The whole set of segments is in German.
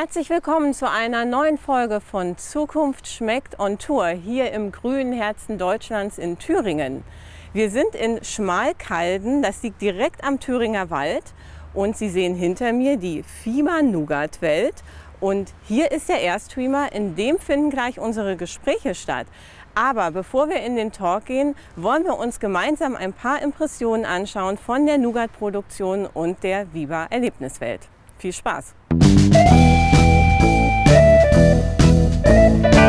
Herzlich willkommen zu einer neuen Folge von Zukunft schmeckt on Tour hier im grünen Herzen Deutschlands in Thüringen. Wir sind in Schmalkalden, das liegt direkt am Thüringer Wald und Sie sehen hinter mir die FIMA Nougat Welt und hier ist der Airstreamer, in dem finden gleich unsere Gespräche statt. Aber bevor wir in den Talk gehen, wollen wir uns gemeinsam ein paar Impressionen anschauen von der Nougat-Produktion und der Viva Erlebniswelt. Viel Spaß! Thank you.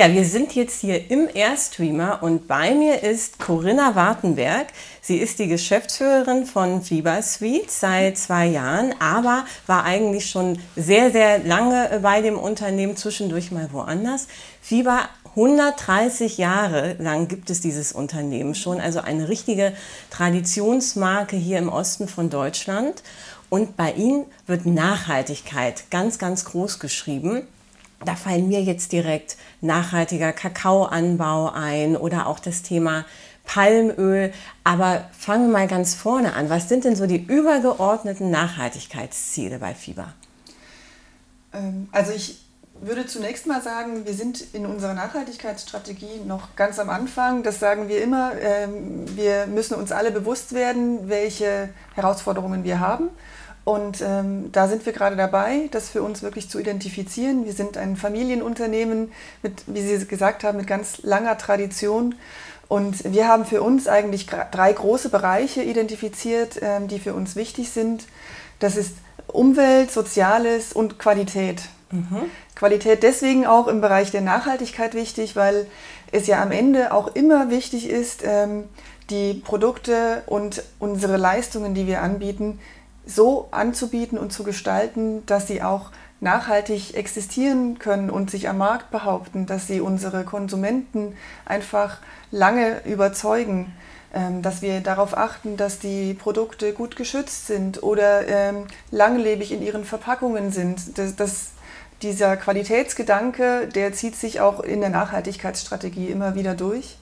Ja, wir sind jetzt hier im Airstreamer und bei mir ist Corinna Wartenberg. Sie ist die Geschäftsführerin von Fieber Suite seit zwei Jahren, aber war eigentlich schon sehr, sehr lange bei dem Unternehmen, zwischendurch mal woanders. Fieber 130 Jahre lang gibt es dieses Unternehmen schon, also eine richtige Traditionsmarke hier im Osten von Deutschland. Und bei Ihnen wird Nachhaltigkeit ganz, ganz groß geschrieben. Da fallen mir jetzt direkt nachhaltiger Kakaoanbau ein oder auch das Thema Palmöl. Aber fangen wir mal ganz vorne an. Was sind denn so die übergeordneten Nachhaltigkeitsziele bei Fieber? Ähm, also ich würde zunächst mal sagen, wir sind in unserer Nachhaltigkeitsstrategie noch ganz am Anfang. Das sagen wir immer. Ähm, wir müssen uns alle bewusst werden, welche Herausforderungen wir haben. Und ähm, da sind wir gerade dabei, das für uns wirklich zu identifizieren. Wir sind ein Familienunternehmen mit, wie Sie gesagt haben, mit ganz langer Tradition. Und wir haben für uns eigentlich drei große Bereiche identifiziert, ähm, die für uns wichtig sind. Das ist Umwelt, Soziales und Qualität. Mhm. Qualität deswegen auch im Bereich der Nachhaltigkeit wichtig, weil es ja am Ende auch immer wichtig ist, ähm, die Produkte und unsere Leistungen, die wir anbieten, so anzubieten und zu gestalten, dass sie auch nachhaltig existieren können und sich am Markt behaupten, dass sie unsere Konsumenten einfach lange überzeugen, ähm, dass wir darauf achten, dass die Produkte gut geschützt sind oder ähm, langlebig in ihren Verpackungen sind. Das, das, dieser Qualitätsgedanke, der zieht sich auch in der Nachhaltigkeitsstrategie immer wieder durch.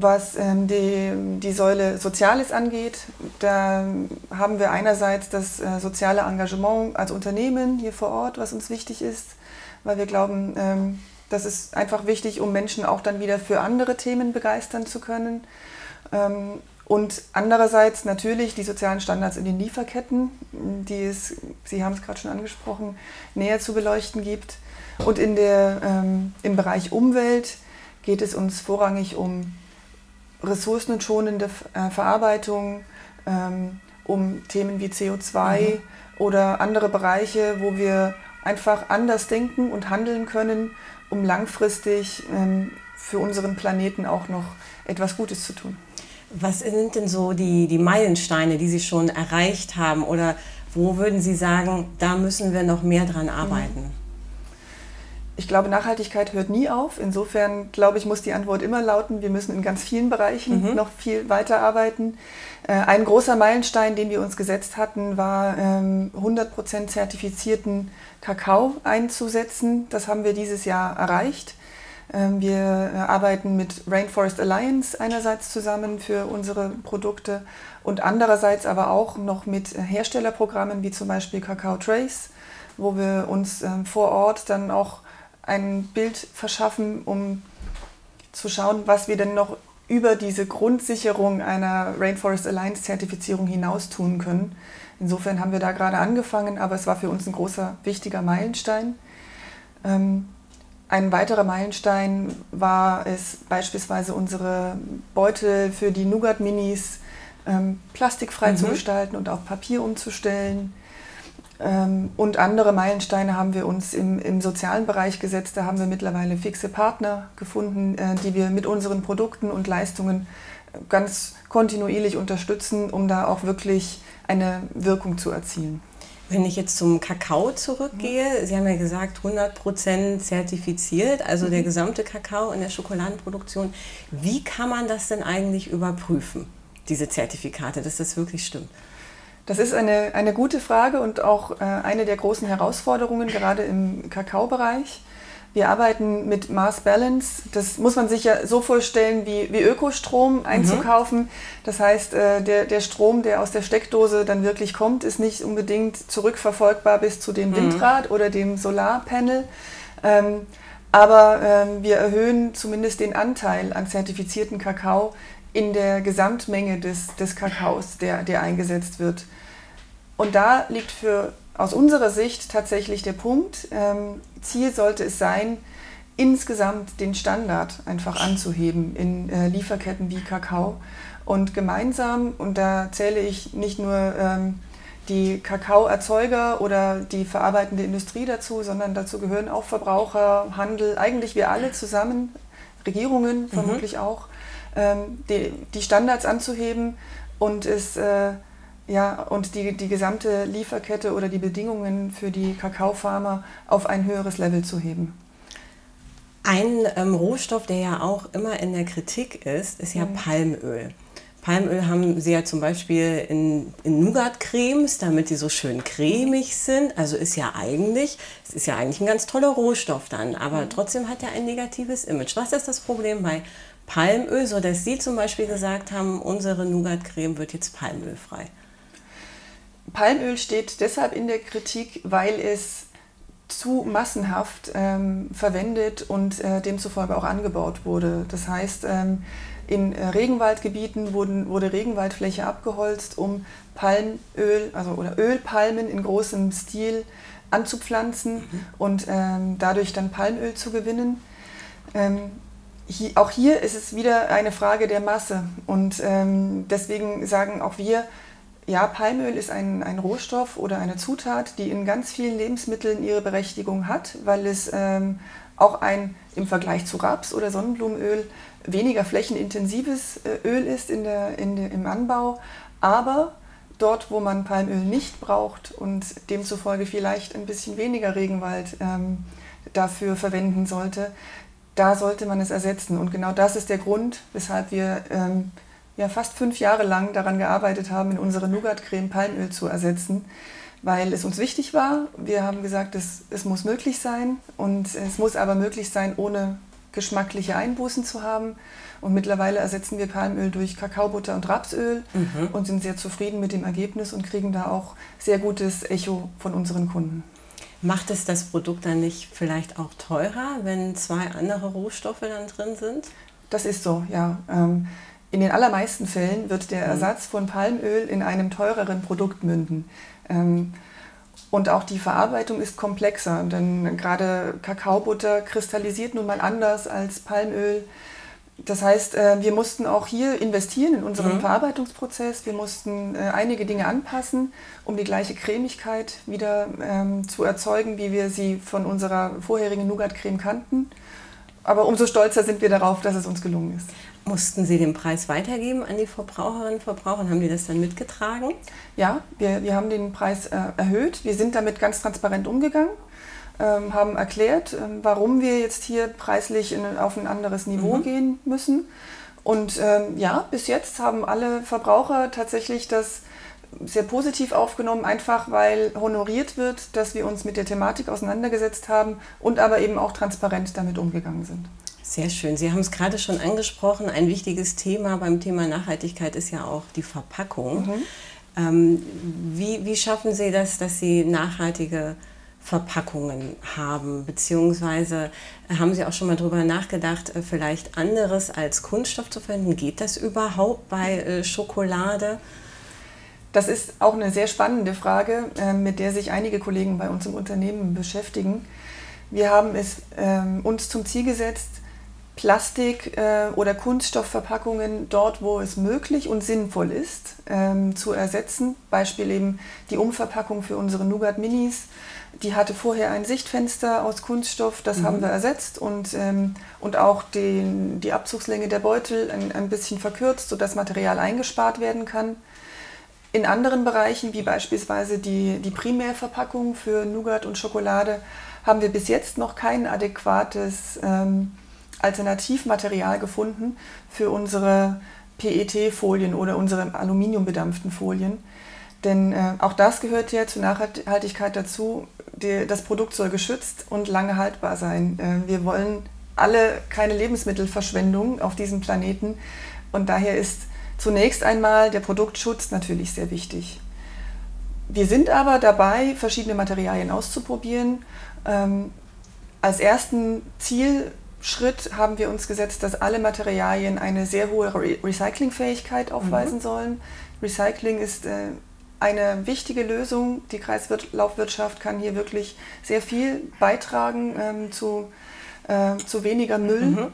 Was ähm, die, die Säule Soziales angeht, da haben wir einerseits das äh, soziale Engagement als Unternehmen hier vor Ort, was uns wichtig ist, weil wir glauben, ähm, das ist einfach wichtig, um Menschen auch dann wieder für andere Themen begeistern zu können. Ähm, und andererseits natürlich die sozialen Standards in den Lieferketten, die es, Sie haben es gerade schon angesprochen, näher zu beleuchten gibt. Und in der, ähm, im Bereich Umwelt geht es uns vorrangig um ressourcenschonende äh, Verarbeitung, ähm, um Themen wie CO2 mhm. oder andere Bereiche, wo wir einfach anders denken und handeln können, um langfristig ähm, für unseren Planeten auch noch etwas Gutes zu tun. Was sind denn so die, die Meilensteine, die Sie schon erreicht haben? Oder wo würden Sie sagen, da müssen wir noch mehr dran arbeiten? Ich glaube, Nachhaltigkeit hört nie auf. Insofern, glaube ich, muss die Antwort immer lauten, wir müssen in ganz vielen Bereichen mhm. noch viel weiterarbeiten. Äh, ein großer Meilenstein, den wir uns gesetzt hatten, war 100% ähm, zertifizierten Kakao einzusetzen. Das haben wir dieses Jahr erreicht. Ähm, wir äh, arbeiten mit Rainforest Alliance einerseits zusammen für unsere Produkte und andererseits aber auch noch mit Herstellerprogrammen wie zum Beispiel Kakao Trace, wo wir uns ähm, vor Ort dann auch ein Bild verschaffen, um zu schauen, was wir denn noch über diese Grundsicherung einer Rainforest Alliance Zertifizierung hinaus tun können. Insofern haben wir da gerade angefangen, aber es war für uns ein großer, wichtiger Meilenstein. Ähm, ein weiterer Meilenstein war es beispielsweise unsere Beutel für die Nougat Minis ähm, plastikfrei mhm. zu gestalten und auf Papier umzustellen. Ähm, und andere Meilensteine haben wir uns im, im, sozialen Bereich gesetzt. Da haben wir mittlerweile fixe Partner gefunden, äh, die wir mit unseren Produkten und Leistungen ganz kontinuierlich unterstützen, um da auch wirklich eine Wirkung zu erzielen. Wenn ich jetzt zum Kakao zurückgehe, Sie haben ja gesagt, 100% zertifiziert, also mhm. der gesamte Kakao in der Schokoladenproduktion. Wie kann man das denn eigentlich überprüfen, diese Zertifikate, dass das wirklich stimmt? Das ist eine, eine gute Frage und auch äh, eine der großen Herausforderungen, gerade im Kakaobereich. Wir arbeiten mit Mars Balance. Das muss man sich ja so vorstellen, wie, wie Ökostrom einzukaufen. Mhm. Das heißt, äh, der, der Strom, der aus der Steckdose dann wirklich kommt, ist nicht unbedingt zurückverfolgbar bis zu dem mhm. Windrad oder dem Solarpanel. Ähm, aber ähm, wir erhöhen zumindest den Anteil an zertifizierten Kakao in der Gesamtmenge des, des Kakaos, der, der eingesetzt wird. Und da liegt für, aus unserer Sicht tatsächlich der Punkt, ähm, Ziel sollte es sein, insgesamt den Standard einfach anzuheben in äh, Lieferketten wie Kakao. Und gemeinsam, und da zähle ich nicht nur ähm, die Kakaoerzeuger oder die verarbeitende Industrie dazu, sondern dazu gehören auch Verbraucher, Handel, eigentlich wir alle zusammen, Regierungen mhm. vermutlich mhm. auch, die, die, Standards anzuheben und es äh, ja, und die, die gesamte Lieferkette oder die Bedingungen für die Kakaofarmer auf ein höheres Level zu heben. Ein ähm, Rohstoff, der ja auch immer in der Kritik ist, ist ja mhm. Palmöl. Palmöl haben sie ja zum Beispiel in, in Nougat-Cremes, damit die so schön cremig sind. Also ist ja eigentlich, es ist ja eigentlich ein ganz toller Rohstoff dann, aber mhm. trotzdem hat er ein negatives Image. Was ist das Problem bei Palmöl, so dass Sie zum Beispiel gesagt haben, unsere Nougat-Creme wird jetzt palmölfrei? Palmöl steht deshalb in der Kritik, weil es zu massenhaft ähm, verwendet und äh, demzufolge auch angebaut wurde. Das heißt, ähm, in äh, Regenwaldgebieten wurden, wurde Regenwaldfläche abgeholzt, um Palmöl, also oder Ölpalmen in großem Stil anzupflanzen mhm. und ähm, dadurch dann Palmöl zu gewinnen. Ähm, hier, auch hier ist es wieder eine Frage der Masse und ähm, deswegen sagen auch wir, ja, Palmöl ist ein, ein Rohstoff oder eine Zutat, die in ganz vielen Lebensmitteln ihre Berechtigung hat, weil es ähm, auch ein im Vergleich zu Raps oder Sonnenblumenöl weniger flächenintensives äh, Öl ist in der, in der, im Anbau. Aber dort, wo man Palmöl nicht braucht und demzufolge vielleicht ein bisschen weniger Regenwald ähm, dafür verwenden sollte, da sollte man es ersetzen. Und genau das ist der Grund, weshalb wir ähm, ja fast fünf Jahre lang daran gearbeitet haben, in unsere Nougat-Creme Palmöl zu ersetzen, weil es uns wichtig war. Wir haben gesagt, es, es muss möglich sein und es muss aber möglich sein, ohne geschmackliche Einbußen zu haben. Und mittlerweile ersetzen wir Palmöl durch Kakaobutter und Rapsöl mhm. und sind sehr zufrieden mit dem Ergebnis und kriegen da auch sehr gutes Echo von unseren Kunden. Macht es das Produkt dann nicht vielleicht auch teurer, wenn zwei andere Rohstoffe dann drin sind? Das ist so, ja. Ähm, in den allermeisten Fällen wird der mhm. Ersatz von Palmöl in einem teureren Produkt münden. Ähm, und auch die Verarbeitung ist komplexer, denn gerade Kakaobutter kristallisiert nun mal anders als Palmöl. Das heißt, äh, wir mussten auch hier investieren in unseren mhm. Verarbeitungsprozess. Wir mussten äh, einige Dinge anpassen, um die gleiche Cremigkeit wieder ähm, zu erzeugen, wie wir sie von unserer vorherigen Nougat-Creme kannten. Aber umso stolzer sind wir darauf, dass es uns gelungen ist. Mussten Sie den Preis weitergeben an die Verbraucherinnen und Verbraucher? Haben die das dann mitgetragen? Ja, wir, wir haben den Preis äh, erhöht. Wir sind damit ganz transparent umgegangen, haben erklärt, äh, warum wir jetzt hier preislich in, auf ein anderes Niveau mhm. gehen müssen. Und ähm, ja, bis jetzt haben alle Verbraucher tatsächlich das sehr positiv aufgenommen, einfach weil honoriert wird, dass wir uns mit der Thematik auseinandergesetzt haben und aber eben auch transparent damit umgegangen sind. Sehr schön. Sie haben es gerade schon angesprochen. Ein wichtiges Thema beim Thema Nachhaltigkeit ist ja auch die Verpackung. Mhm. Ähm, wie, wie schaffen Sie das, dass Sie nachhaltige Verpackungen haben? Beziehungsweise äh, haben Sie auch schon mal darüber nachgedacht, äh, vielleicht anderes als Kunststoff zu verwenden? Geht das überhaupt bei äh, Schokolade? Das ist auch eine sehr spannende Frage, mit der sich einige Kollegen bei uns im Unternehmen beschäftigen. Wir haben es ähm, uns zum Ziel gesetzt, Plastik- oder Kunststoffverpackungen dort, wo es möglich und sinnvoll ist, ähm, zu ersetzen. Beispiel eben die Umverpackung für unsere Nougat Minis. Die hatte vorher ein Sichtfenster aus Kunststoff, das mhm. haben wir ersetzt und, ähm, und auch den, die Abzugslänge der Beutel ein, ein bisschen verkürzt, sodass Material eingespart werden kann. In anderen Bereichen, wie beispielsweise die, die Primärverpackung für Nougat und Schokolade, haben wir bis jetzt noch kein adäquates ähm, Alternativmaterial gefunden für unsere PET-Folien oder unsere aluminiumbedampften Folien. Denn äh, auch das gehört ja zur Nachhaltigkeit dazu. Die, das Produkt soll geschützt und lange haltbar sein. Äh, wir wollen alle keine Lebensmittelverschwendung auf diesem Planeten und daher ist zunächst einmal der Produktschutz natürlich sehr wichtig. Wir sind aber dabei, verschiedene Materialien auszuprobieren. Ähm, als ersten Ziel Schritt haben wir uns gesetzt, dass alle Materialien eine sehr hohe Re Recyclingfähigkeit aufweisen mhm. sollen. Recycling ist äh, eine wichtige Lösung. Die Kreislaufwirtschaft kann hier wirklich sehr viel beitragen ähm, zu, äh, zu weniger Müll. Mhm.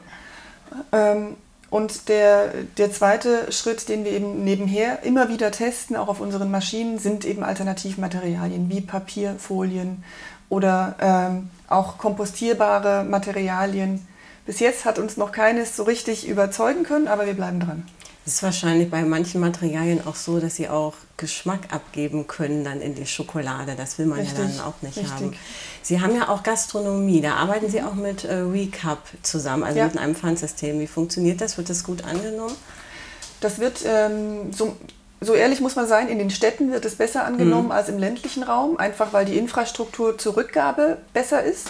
Ähm, und der, der zweite Schritt, den wir eben nebenher immer wieder testen, auch auf unseren Maschinen, sind eben Alternativmaterialien wie Papier, Folien oder ähm, auch kompostierbare Materialien bis jetzt hat uns noch keines so richtig überzeugen können, aber wir bleiben dran. Es ist wahrscheinlich bei manchen Materialien auch so, dass sie auch Geschmack abgeben können dann in die Schokolade. Das will man richtig, ja dann auch nicht richtig. haben. Sie haben ja auch Gastronomie, da arbeiten Sie auch mit äh, Recap zusammen, also ja. mit einem Pfandsystem. Wie funktioniert das? Wird das gut angenommen? Das wird, ähm, so, so ehrlich muss man sein, in den Städten wird es besser angenommen mhm. als im ländlichen Raum, einfach weil die Infrastruktur zur Rückgabe besser ist.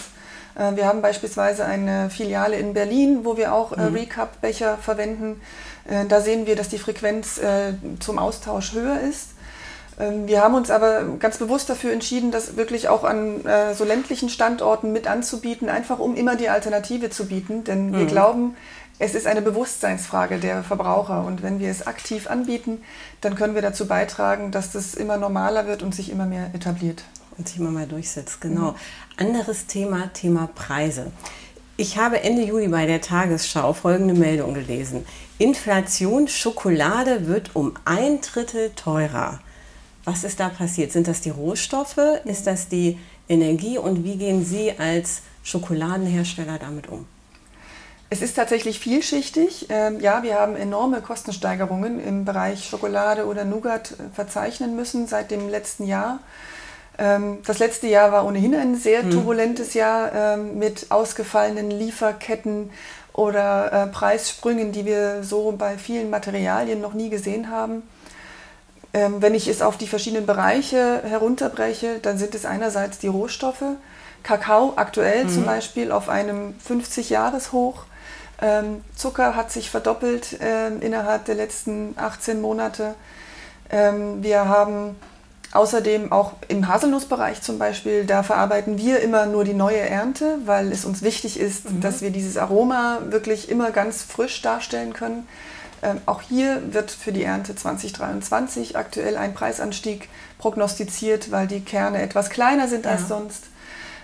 Äh, wir haben beispielsweise eine Filiale in Berlin, wo wir auch äh, mhm. Recap-Becher verwenden. Äh, da sehen wir, dass die Frequenz zum Austausch höher ist. Ähm, wir haben uns aber ganz bewusst dafür entschieden, das wirklich auch an so ländlichen Standorten mit anzubieten, einfach um immer die Alternative zu bieten. Denn mhm. wir glauben, es ist eine Bewusstseinsfrage der Verbraucher. Und wenn wir es aktiv anbieten, dann können wir dazu beitragen, dass das immer normaler wird und sich immer mehr etabliert und sich immer mal durchsetzt. Genau. Mhm. Anderes Thema, Thema Preise. Ich habe Ende Juli bei der Tagesschau folgende Meldung gelesen. Inflation, Schokolade wird um ein Drittel teurer. Was ist da passiert? Sind das die Rohstoffe? Ist das die Energie? Und wie gehen Sie als Schokoladenhersteller damit um? Es ist tatsächlich vielschichtig. Ähm, ja, wir haben enorme Kostensteigerungen im Bereich Schokolade oder Nougat äh, verzeichnen müssen seit dem letzten Jahr. Ähm, das letzte Jahr war ohnehin ein sehr hm. turbulentes Jahr ähm, mit ausgefallenen Lieferketten oder äh, Preissprüngen, die wir so bei vielen Materialien noch nie gesehen haben. Ähm, wenn ich es auf die verschiedenen Bereiche herunterbreche, dann sind es einerseits die Rohstoffe. Kakao aktuell mhm. zum Beispiel auf einem 50-Jahres-Hoch. Zucker hat sich verdoppelt innerhalb der letzten 18 Monate. wir haben Außerdem auch im Haselnussbereich zum Beispiel, da verarbeiten wir immer nur die neue Ernte, weil es uns wichtig ist, mhm. dass wir dieses Aroma wirklich immer ganz frisch darstellen können. Ähm, auch hier wird für die Ernte 2023 aktuell ein Preisanstieg prognostiziert, weil die Kerne etwas kleiner sind ja. als sonst.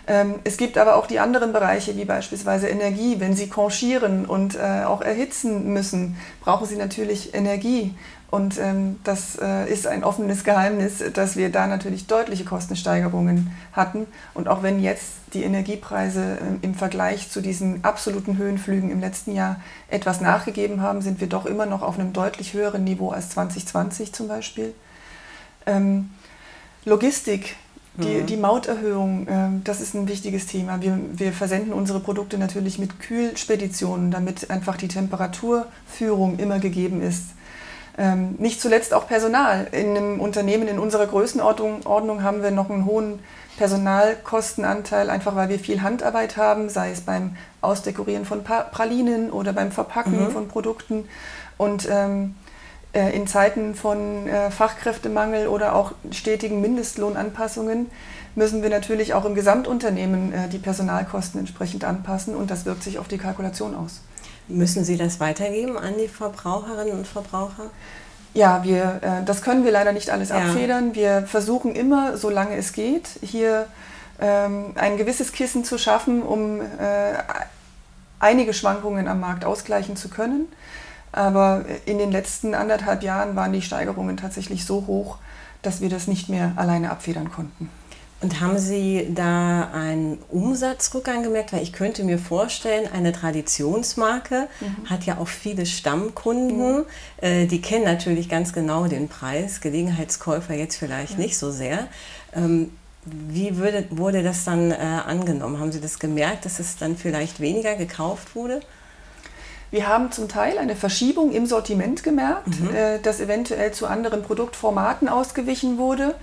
Ähm, es gibt aber auch die anderen Bereiche, wie beispielsweise Energie. Wenn Sie conchieren und äh, auch erhitzen müssen, brauchen Sie natürlich Energie. Und ähm, das äh, ist ein offenes Geheimnis, dass wir da natürlich deutliche Kostensteigerungen hatten. Und auch wenn jetzt die Energiepreise äh, im Vergleich zu diesen absoluten Höhenflügen im letzten Jahr etwas nachgegeben haben, sind wir doch immer noch auf einem deutlich höheren Niveau als 2020 zum Beispiel. Ähm, Logistik, die, mhm. die Mauterhöhung, äh, das ist ein wichtiges Thema. Wir, wir versenden unsere Produkte natürlich mit Kühlspeditionen, damit einfach die Temperaturführung immer gegeben ist. Ähm, nicht zuletzt auch Personal. In einem Unternehmen in unserer Größenordnung Ordnung haben wir noch einen hohen Personalkostenanteil, einfach weil wir viel Handarbeit haben, sei es beim Ausdekorieren von Pralinen oder beim Verpacken mhm. von Produkten. Und ähm, äh, in Zeiten von äh, Fachkräftemangel oder auch stetigen Mindestlohnanpassungen müssen wir natürlich auch im Gesamtunternehmen äh, die Personalkosten entsprechend anpassen und das wirkt sich auf die Kalkulation aus. Müssen Sie das weitergeben an die Verbraucherinnen und Verbraucher? Ja, wir, äh, das können wir leider nicht alles ja. abfedern. Wir versuchen immer, solange es geht, hier ähm, ein gewisses Kissen zu schaffen, um äh, einige Schwankungen am Markt ausgleichen zu können. Aber in den letzten anderthalb Jahren waren die Steigerungen tatsächlich so hoch, dass wir das nicht mehr alleine abfedern konnten. Und haben Sie da einen Umsatzrückgang gemerkt? Weil ich könnte mir vorstellen, eine Traditionsmarke mhm. hat ja auch viele Stammkunden. Mhm. Äh, die kennen natürlich ganz genau den Preis. Gelegenheitskäufer jetzt vielleicht ja. nicht so sehr. Ähm, wie würde, wurde das dann äh, angenommen? Haben Sie das gemerkt, dass es dann vielleicht weniger gekauft wurde? Wir haben zum Teil eine Verschiebung im Sortiment gemerkt, mhm. äh, das eventuell zu anderen Produktformaten ausgewichen wurde.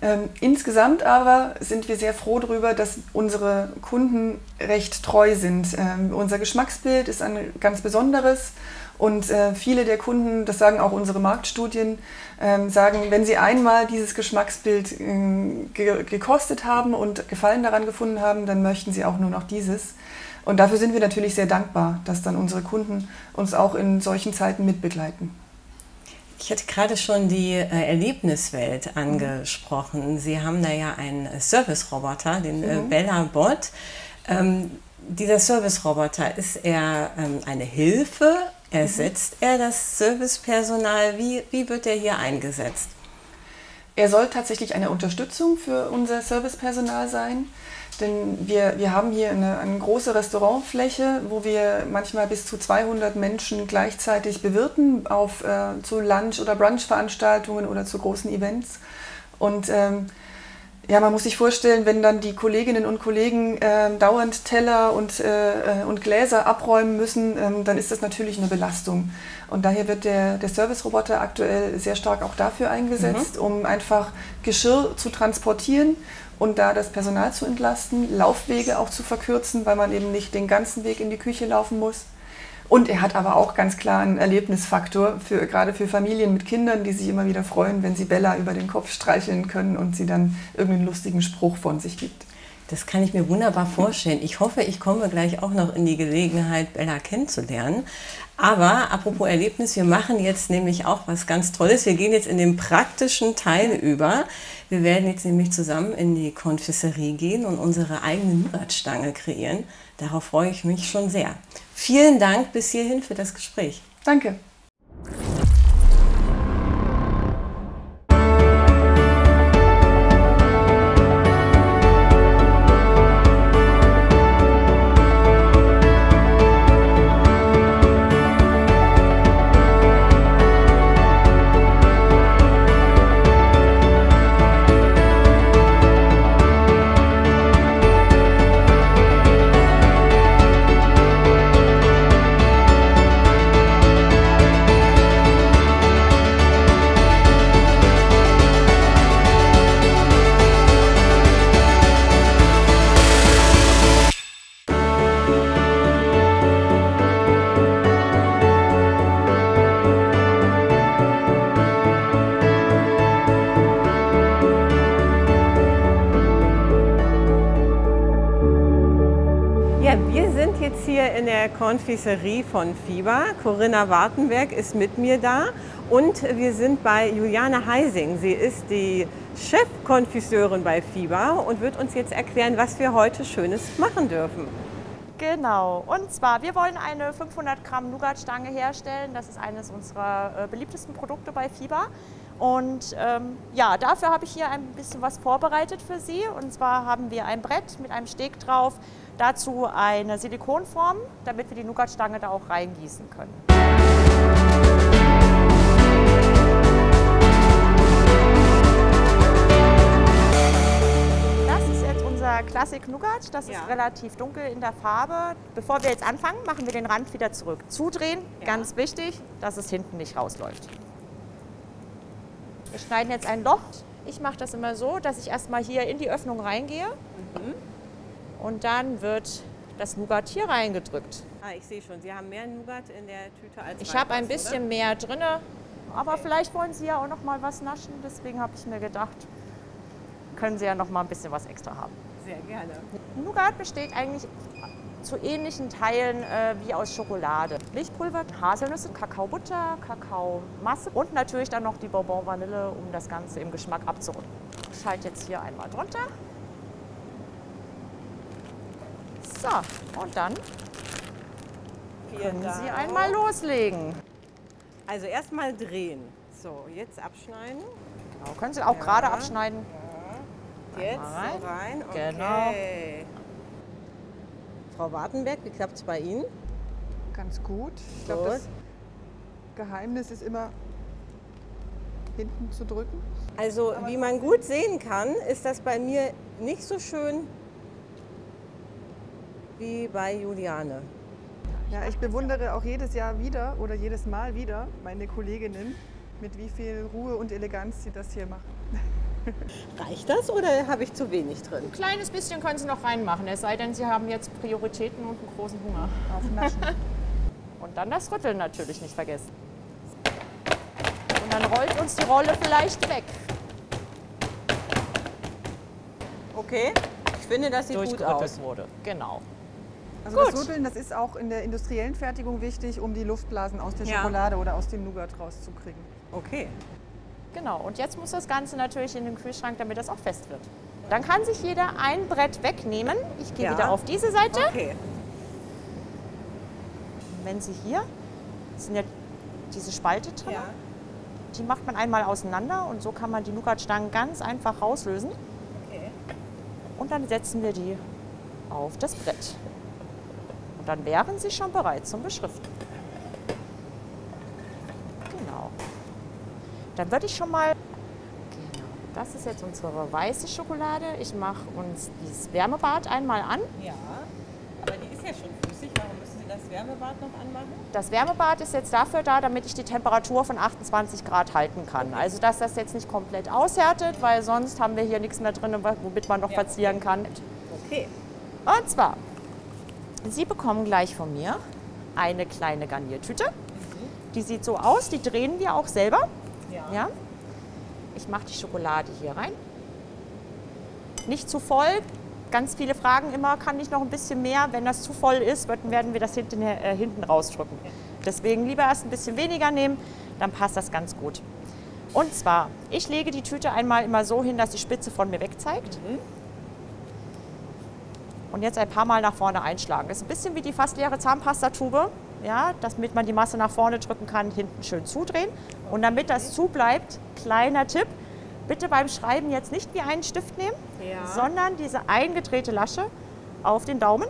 Ähm, insgesamt aber sind wir sehr froh darüber, dass unsere Kunden recht treu sind. Ähm, unser Geschmacksbild ist ein ganz besonderes und äh, viele der Kunden, das sagen auch unsere Marktstudien, ähm, sagen, wenn sie einmal dieses Geschmacksbild äh, ge gekostet haben und Gefallen daran gefunden haben, dann möchten sie auch nur noch dieses. Und dafür sind wir natürlich sehr dankbar, dass dann unsere Kunden uns auch in solchen Zeiten mitbegleiten. Ich hatte gerade schon die äh, Erlebniswelt angesprochen. Sie haben da ja einen Service-Roboter, den äh, mhm. Bella Bot. Ähm, dieser Service-Roboter, ist er ähm, eine Hilfe? Ersetzt mhm. er das Servicepersonal? Wie, wie wird er hier eingesetzt? Er soll tatsächlich eine Unterstützung für unser Servicepersonal sein. Denn wir, wir haben hier eine, eine große Restaurantfläche, wo wir manchmal bis zu 200 Menschen gleichzeitig bewirten auf äh, zu Lunch- oder Brunch-Veranstaltungen oder zu großen Events. Und ähm, ja, man muss sich vorstellen, wenn dann die Kolleginnen und Kollegen äh, dauernd Teller und, äh, äh, und Gläser abräumen müssen, ähm, dann ist das natürlich eine Belastung. Und daher wird der, der Service-Roboter aktuell sehr stark auch dafür eingesetzt, mhm. um einfach Geschirr zu transportieren und da das Personal zu entlasten, Laufwege auch zu verkürzen, weil man eben nicht den ganzen Weg in die Küche laufen muss. Und er hat aber auch ganz klar einen Erlebnisfaktor, für, gerade für Familien mit Kindern, die sich immer wieder freuen, wenn sie Bella über den Kopf streicheln können und sie dann irgendeinen lustigen Spruch von sich gibt. Das kann ich mir wunderbar vorstellen. Ich hoffe, ich komme gleich auch noch in die Gelegenheit, Bella kennenzulernen. Aber apropos Erlebnis, wir machen jetzt nämlich auch was ganz Tolles. Wir gehen jetzt in den praktischen Teil über. Wir werden jetzt nämlich zusammen in die Konfisserie gehen und unsere eigene Nougatstange kreieren. Darauf freue ich mich schon sehr. Vielen Dank bis hierhin für das Gespräch. Danke. Konfiserie von Fieber. Corinna Wartenberg ist mit mir da und wir sind bei Juliane Heising. Sie ist die Chefkonfiseurin bei Fieber und wird uns jetzt erklären, was wir heute Schönes machen dürfen. Genau, und zwar, wir wollen eine 500 Gramm Nougatstange herstellen. Das ist eines unserer äh, beliebtesten Produkte bei Fieber. Und ähm, ja, dafür habe ich hier ein bisschen was vorbereitet für Sie. Und zwar haben wir ein Brett mit einem Steg drauf, Dazu eine Silikonform, damit wir die Nougatstange da auch reingießen können. Das ist jetzt unser Classic Nougat. Das ja. ist relativ dunkel in der Farbe. Bevor wir jetzt anfangen, machen wir den Rand wieder zurück. Zudrehen, ja. ganz wichtig, dass es hinten nicht rausläuft. Wir schneiden jetzt ein Loch. Ich mache das immer so, dass ich erstmal hier in die Öffnung reingehe. Und dann wird das Nougat hier reingedrückt. Ah, ich sehe schon, Sie haben mehr Nougat in der Tüte als Ich habe ein bisschen mehr drin, aber vielleicht wollen Sie ja auch noch mal was naschen. Deswegen habe ich mir gedacht, können Sie ja noch mal ein bisschen was extra haben. oder? Sehr gerne. Nougat besteht eigentlich zu ähnlichen Teilen äh, wie aus Schokolade. Milchpulver, Haselnüsse, Kakaobutter, Kakaomasse und natürlich dann noch die Bourbon Vanille, um das Ganze im Geschmack abzurunden. Ich schalte jetzt hier einmal drunter. So, und dann können Sie einmal loslegen. Also erstmal drehen. So, jetzt abschneiden. Genau, können Sie auch gerade abschneiden. Jetzt rein. so rein. Genau. Okay. Frau Wartenberg, wie klappt es bei Ihnen? Ganz gut. Ich glaube, Gut. das Geheimnis ist immer hinten zu drücken. Also, wie man gut sehen kann, ist das bei mir nicht so schön wie bei Juliane. Ja, ich bewundere auch jedes Jahr wieder oder jedes Mal wieder meine Kolleginnen, mit wie viel Ruhe und Eleganz sie das hier machen. Reicht das oder habe ich zu wenig drin? Ein kleines bisschen können Sie noch reinmachen, es sei denn, Sie haben jetzt Prioritäten und einen großen Hunger. Auf Naschen. Und dann das Rütteln natürlich nicht vergessen. Und dann rollt uns die Rolle vielleicht weg. Okay, ich finde, das sieht gut aus. Wurde. Genau. Also Gut. das Rütteln, das ist auch in der industriellen Fertigung wichtig, um die Luftblasen aus der Ja. Schokolade oder aus dem Nougat rauszukriegen. Okay. Genau. Und jetzt muss das Ganze natürlich in den Kühlschrank, damit das auch fest wird. Dann kann sich jeder ein Brett wegnehmen. Ich gehe Ja. wieder auf diese Seite. Okay. Wenn Sie hier, sind ja diese Spalte drin, Ja. die macht man einmal auseinander und so kann man die Nougatstangen ganz einfach rauslösen. okay. Und dann setzen wir die auf das Brett. Dann wären sie schon bereit zum Beschriften. Genau. Dann würde ich schon mal. Genau. Das ist jetzt unsere weiße Schokolade. Ich mache uns dieses Wärmebad einmal an. Ja, aber die ist ja schon flüssig. Warum müssen Sie das Wärmebad noch anmachen? Das Wärmebad ist jetzt dafür da, damit ich die Temperatur von 28 Grad halten kann. Also dass das jetzt nicht komplett aushärtet, weil sonst haben wir hier nichts mehr drin, womit man noch verzieren kann. Okay. Und zwar, Sie bekommen gleich von mir eine kleine Garniertüte. Die sieht so aus, die drehen wir auch selber. Ja. Ja? Ich mache die Schokolade hier rein. Nicht zu voll. Ganz viele fragen immer, kann ich noch ein bisschen mehr? Wenn das zu voll ist, werden wir das hinten, äh, hinten rausdrücken. Deswegen lieber erst ein bisschen weniger nehmen, dann passt das ganz gut. Und zwar, ich lege die Tüte einmal immer so hin, dass die Spitze von mir weg zeigt. Und jetzt ein paar Mal nach vorne einschlagen. Das ist ein bisschen wie die fast leere Zahnpastatube, ja, damit man die Masse nach vorne drücken kann, hinten schön zudrehen. Und damit das zubleibt, kleiner Tipp, bitte beim Schreiben jetzt nicht wie einen Stift nehmen, Ja. sondern diese eingedrehte Lasche auf den Daumen.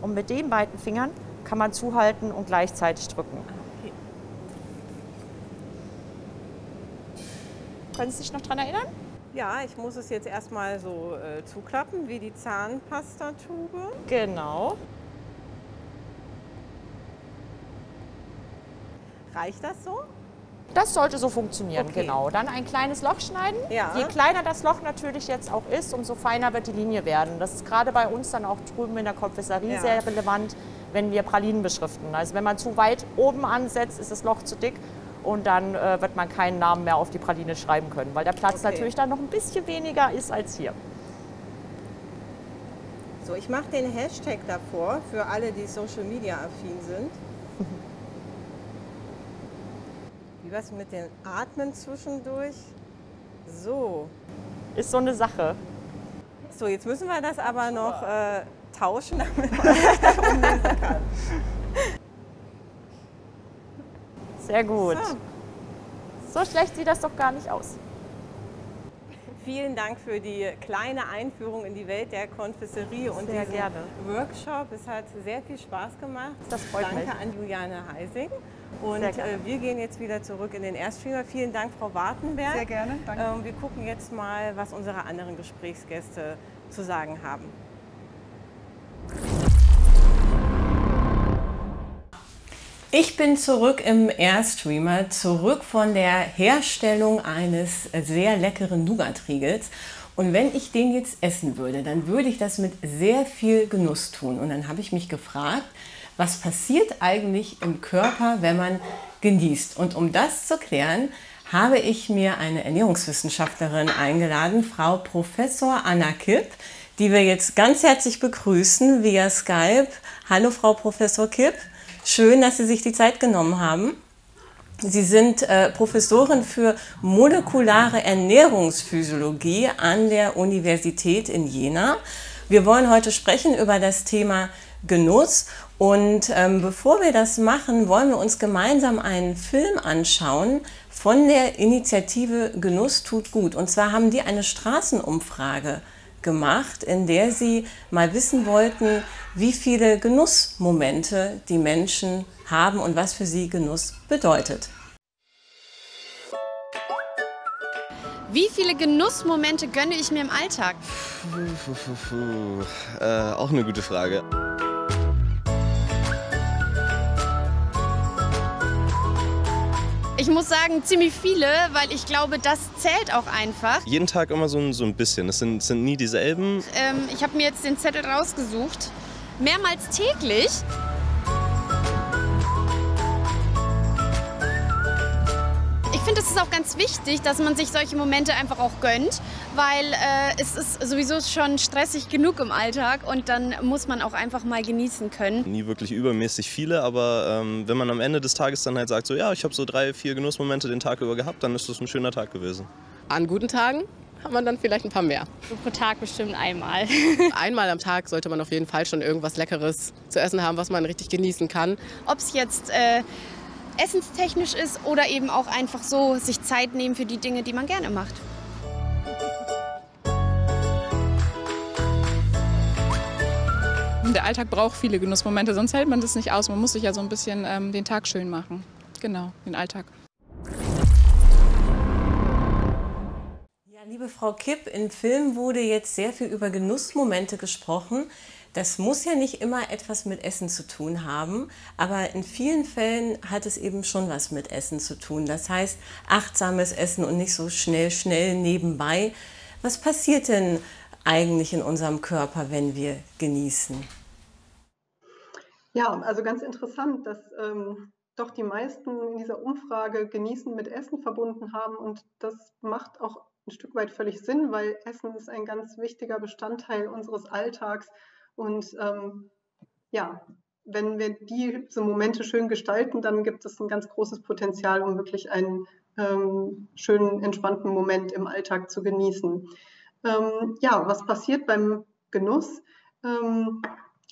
Und mit den beiden Fingern kann man zuhalten und gleichzeitig drücken. Okay. Können Sie sich noch daran erinnern? Ja, ich muss es jetzt erstmal so äh, zuklappen, wie die Zahnpastatube. Genau. Reicht das so? Das sollte so funktionieren, Okay. genau. Dann ein kleines Loch schneiden. Ja. Je kleiner das Loch natürlich jetzt auch ist, umso feiner wird die Linie werden. Das ist gerade bei uns dann auch drüben in der Konfiserie Ja. sehr relevant, wenn wir Pralinen beschriften. Also wenn man zu weit oben ansetzt, ist das Loch zu dick und dann äh, wird man keinen Namen mehr auf die Praline schreiben können, weil der Platz Okay. natürlich dann noch ein bisschen weniger ist als hier. So, ich mache den Hashtag davor für alle, die Social Media affin sind. Wie was mit dem Atmen zwischendurch? So. Ist so eine Sache. So, jetzt müssen wir das aber noch äh, tauschen, damit man das umlesen kann. Sehr gut. So. So schlecht sieht das doch gar nicht aus. Vielen Dank für die kleine Einführung in die Welt der Konfiserie und Sehr diesen gerne. Workshop. Es hat sehr viel Spaß gemacht. Das freut Danke mich. an Juliane Heising. Und Sehr gerne. äh, wir gehen jetzt wieder zurück in den Airstreamer. Vielen Dank, Frau Wartenberg. Sehr gerne, danke. Ähm, wir gucken jetzt mal, was unsere anderen Gesprächsgäste zu sagen haben. Ich bin zurück im Airstreamer, zurück von der Herstellung eines sehr leckeren Nougat-Riegels. Und wenn ich den jetzt essen würde, dann würde ich das mit sehr viel Genuss tun. Und dann habe ich mich gefragt, was passiert eigentlich im Körper, wenn man genießt? Und um das zu klären, habe ich mir eine Ernährungswissenschaftlerin eingeladen, Frau Professor Anna Kipp, die wir jetzt ganz herzlich begrüßen via Skype. Hallo Frau Professor Kipp, schön, dass Sie sich die Zeit genommen haben. Sie sind äh, Professorin für molekulare Ernährungsphysiologie an der Universität in Jena. Wir wollen heute sprechen über das Thema Genuss. Und ähm, bevor wir das machen, wollen wir uns gemeinsam einen Film anschauen von der Initiative Genuss tut gut. Und zwar haben die eine Straßenumfrage gemacht, in der sie mal wissen wollten, wie viele Genussmomente die Menschen haben und was für sie Genuss bedeutet. Wie viele Genussmomente gönne ich mir im Alltag? Puh, puh, puh, äh, auch eine gute Frage. Ich muss sagen, ziemlich viele, weil ich glaube, das zählt auch einfach. Jeden Tag immer so ein, so ein bisschen. Es sind, sind nie dieselben. Ähm, ich habe mir jetzt den Zettel rausgesucht. Mehrmals täglich. Finde, es ist auch ganz wichtig, dass man sich solche Momente einfach auch gönnt, weil äh, es ist sowieso schon stressig genug im Alltag und dann muss man auch einfach mal genießen können. Nie wirklich übermäßig viele, aber ähm, wenn man am Ende des Tages dann halt sagt, so ja, ich habe so drei, vier Genussmomente den Tag über gehabt, dann ist das ein schöner Tag gewesen. An guten Tagen hat man dann vielleicht ein paar mehr. So pro Tag bestimmt einmal. Einmal am Tag sollte man auf jeden Fall schon irgendwas Leckeres zu essen haben, was man richtig genießen kann. Ob es jetzt äh, essenstechnisch ist oder eben auch einfach so sich Zeit nehmen für die Dinge, die man gerne macht. Der Alltag braucht viele Genussmomente, sonst hält man das nicht aus. Man muss sich ja so ein bisschen ähm, den Tag schön machen. Genau, den Alltag. Ja, liebe Frau Kipp, im Film wurde jetzt sehr viel über Genussmomente gesprochen. Das muss ja nicht immer etwas mit Essen zu tun haben, aber in vielen Fällen hat es eben schon was mit Essen zu tun. Das heißt, achtsames Essen und nicht so schnell, schnell nebenbei. Was passiert denn eigentlich in unserem Körper, wenn wir genießen? Ja, also ganz interessant, dass ähm, doch die meisten in dieser Umfrage Genießen mit Essen verbunden haben und das macht auch ein Stück weit völlig Sinn, weil Essen ist ein ganz wichtiger Bestandteil unseres Alltags und ähm, ja, wenn wir diese Momente schön gestalten, dann gibt es ein ganz großes Potenzial, um wirklich einen ähm, schönen, entspannten Moment im Alltag zu genießen. Ähm, ja, was passiert beim Genuss? Ähm,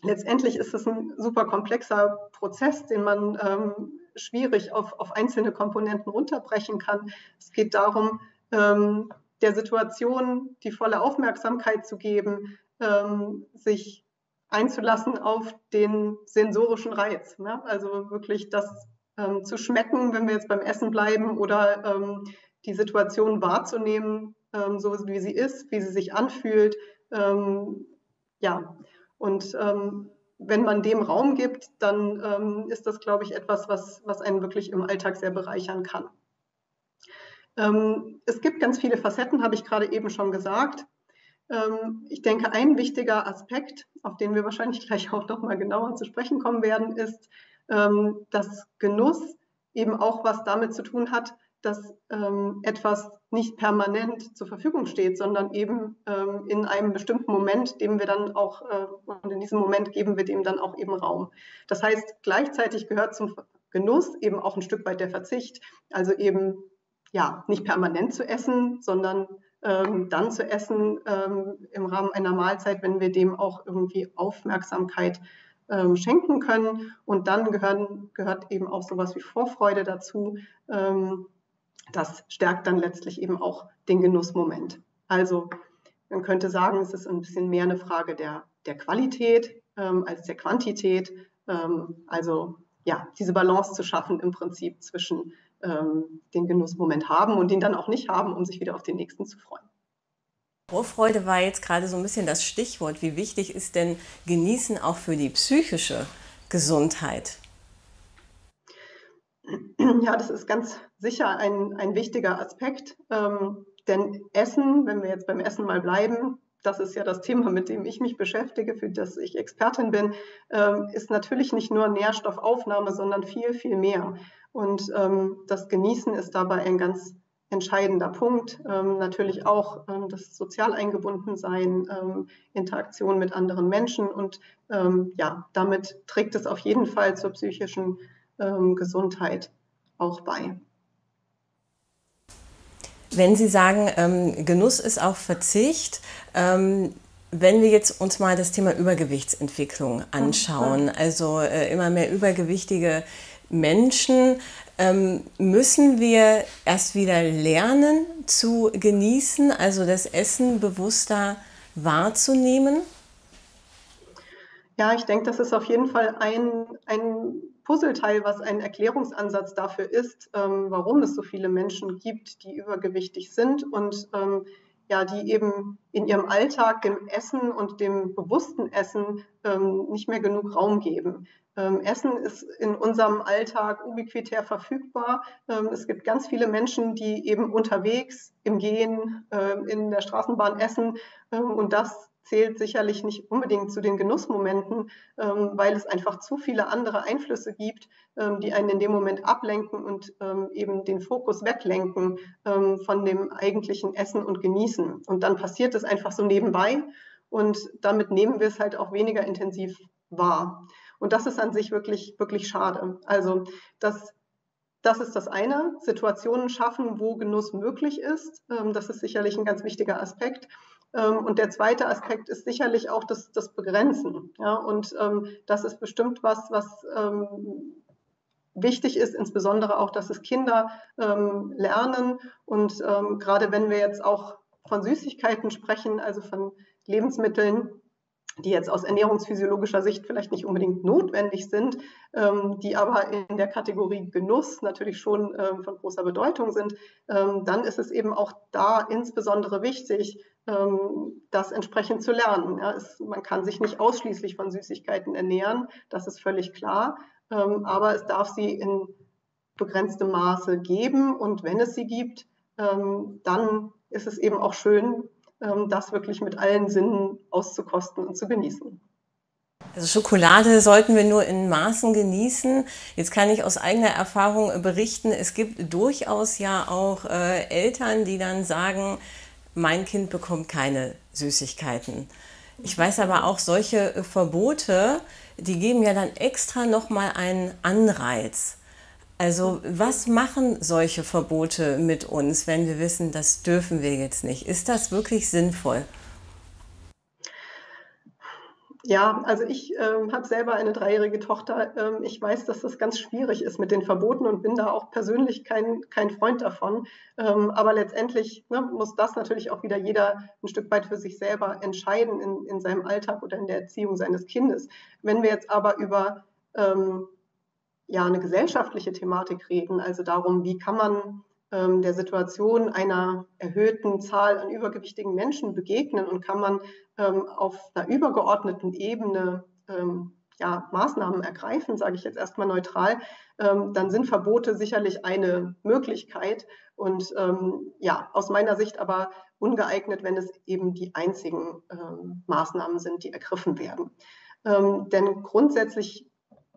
letztendlich ist es ein super komplexer Prozess, den man ähm, schwierig auf, auf, einzelne Komponenten runterbrechen kann. Es geht darum, ähm, der Situation die volle Aufmerksamkeit zu geben, ähm, sich einzulassen auf den sensorischen Reiz. Ne? Also wirklich das ähm, zu schmecken, wenn wir jetzt beim Essen bleiben oder ähm, die Situation wahrzunehmen, ähm, so wie sie ist, wie sie sich anfühlt. Ähm, ja, und ähm, wenn man dem Raum gibt, dann ähm, ist das, glaube ich, etwas, was, was einen wirklich im Alltag sehr bereichern kann. es gibt ganz viele Facetten, habe ich gerade eben schon gesagt. Ähm, ich denke, ein wichtiger Aspekt, auf den wir wahrscheinlich gleich auch noch mal genauer zu sprechen kommen werden, ist, ähm, dass Genuss eben auch was damit zu tun hat, dass ähm, etwas nicht permanent zur Verfügung steht, sondern eben in einem bestimmten Moment, dem wir dann auch, äh, und in diesem Moment geben wir dem dann auch eben Raum. Das heißt, gleichzeitig gehört zum Genuss eben auch ein Stück weit der Verzicht, also eben ja, nicht permanent zu essen, sondern ähm, dann zu essen ähm, im Rahmen einer Mahlzeit, wenn wir dem auch irgendwie Aufmerksamkeit ähm, schenken können. Und dann gehören, gehört eben auch sowas wie Vorfreude dazu. Ähm, das stärkt dann letztlich eben auch den Genussmoment. Also man könnte sagen, es ist ein bisschen mehr eine Frage der, der Qualität ähm, als der Quantität. Ähm, also ja, diese Balance zu schaffen im Prinzip zwischen ähm, den Genussmoment haben und ihn dann auch nicht haben, um sich wieder auf den nächsten zu freuen. Vorfreude war jetzt gerade so ein bisschen das Stichwort. Wie wichtig ist denn Genießen auch für die psychische Gesundheit? Ja, das ist ganz sicher ein, ein wichtiger Aspekt. Ähm, denn Essen, wenn wir jetzt beim Essen mal bleiben, das ist ja das Thema, mit dem ich mich beschäftige, für das ich Expertin bin, ähm, ist natürlich nicht nur Nährstoffaufnahme, sondern viel, viel mehr. Und ähm, das Genießen ist dabei ein ganz entscheidender Punkt. Ähm, natürlich auch das sozial eingebunden sein, Interaktion mit anderen Menschen und ja, damit trägt es auf jeden Fall zur psychischen Gesundheit auch bei. Wenn Sie sagen, ähm, Genuss ist auch Verzicht, wenn wir jetzt uns mal das Thema Übergewichtsentwicklung anschauen, also äh, immer mehr übergewichtige Menschen, ähm, müssen wir erst wieder lernen zu genießen, also das Essen bewusster wahrzunehmen? Ja, ich denke, das ist auf jeden Fall ein, ein Puzzleteil, was ein Erklärungsansatz dafür ist, ähm, warum es so viele Menschen gibt, die übergewichtig sind und ähm, ja, die eben in ihrem Alltag dem Essen und dem bewussten Essen ähm, nicht mehr genug Raum geben. Ähm, Essen ist in unserem Alltag ubiquitär verfügbar. Ähm, es gibt ganz viele Menschen, die eben unterwegs, im Gehen, ähm, in der Straßenbahn essen. Und das zählt sicherlich nicht unbedingt zu den Genussmomenten, weil es einfach zu viele andere Einflüsse gibt, die einen in dem Moment ablenken und eben den Fokus weglenken von dem eigentlichen Essen und Genießen. Und dann passiert es einfach so nebenbei und damit nehmen wir es halt auch weniger intensiv wahr. Und das ist an sich wirklich, wirklich schade. Also das, das ist das eine, Situationen schaffen, wo Genuss möglich ist. Ähm, das ist sicherlich ein ganz wichtiger Aspekt. Ähm, und der zweite Aspekt ist sicherlich auch das, das Begrenzen. Ja, und ähm, das ist bestimmt was, was wichtig ist, insbesondere auch, dass es Kinder lernen. Und gerade wenn wir jetzt auch von Süßigkeiten sprechen, also von Lebensmitteln, die jetzt aus ernährungsphysiologischer Sicht vielleicht nicht unbedingt notwendig sind, ähm, die aber in der Kategorie Genuss natürlich schon ähm, von großer Bedeutung sind, ähm, dann ist es eben auch da insbesondere wichtig, ähm, das entsprechend zu lernen. Ja, es, man kann sich nicht ausschließlich von Süßigkeiten ernähren, das ist völlig klar, ähm, aber es darf sie in begrenztem Maße geben und wenn es sie gibt, ähm, dann ist es eben auch schön, das wirklich mit allen Sinnen auszukosten und zu genießen. Also Schokolade sollten wir nur in Maßen genießen. Jetzt kann ich aus eigener Erfahrung berichten, es gibt durchaus ja auch äh, Eltern, die dann sagen, mein Kind bekommt keine Süßigkeiten. Ich weiß aber auch, solche Verbote, die geben ja dann extra nochmal einen Anreiz. Also was machen solche Verbote mit uns, wenn wir wissen, das dürfen wir jetzt nicht? Ist das wirklich sinnvoll? Ja, also ich ähm, habe selber eine dreijährige Tochter. Ähm, ich weiß, dass das ganz schwierig ist mit den Verboten und bin da auch persönlich kein, kein Freund davon. Ähm, aber letztendlich ne, muss das natürlich auch wieder jeder ein Stück weit für sich selber entscheiden in, in seinem Alltag oder in der Erziehung seines Kindes. Wenn wir jetzt aber über ähm, ja eine gesellschaftliche Thematik reden, also darum, wie kann man ähm, der Situation einer erhöhten Zahl an übergewichtigen Menschen begegnen und kann man ähm, auf einer übergeordneten Ebene ähm, ja, Maßnahmen ergreifen, sage ich jetzt erstmal neutral, ähm, dann sind Verbote sicherlich eine Möglichkeit und ähm, ja, aus meiner Sicht aber ungeeignet, wenn es eben die einzigen ähm, Maßnahmen sind, die ergriffen werden. denn grundsätzlich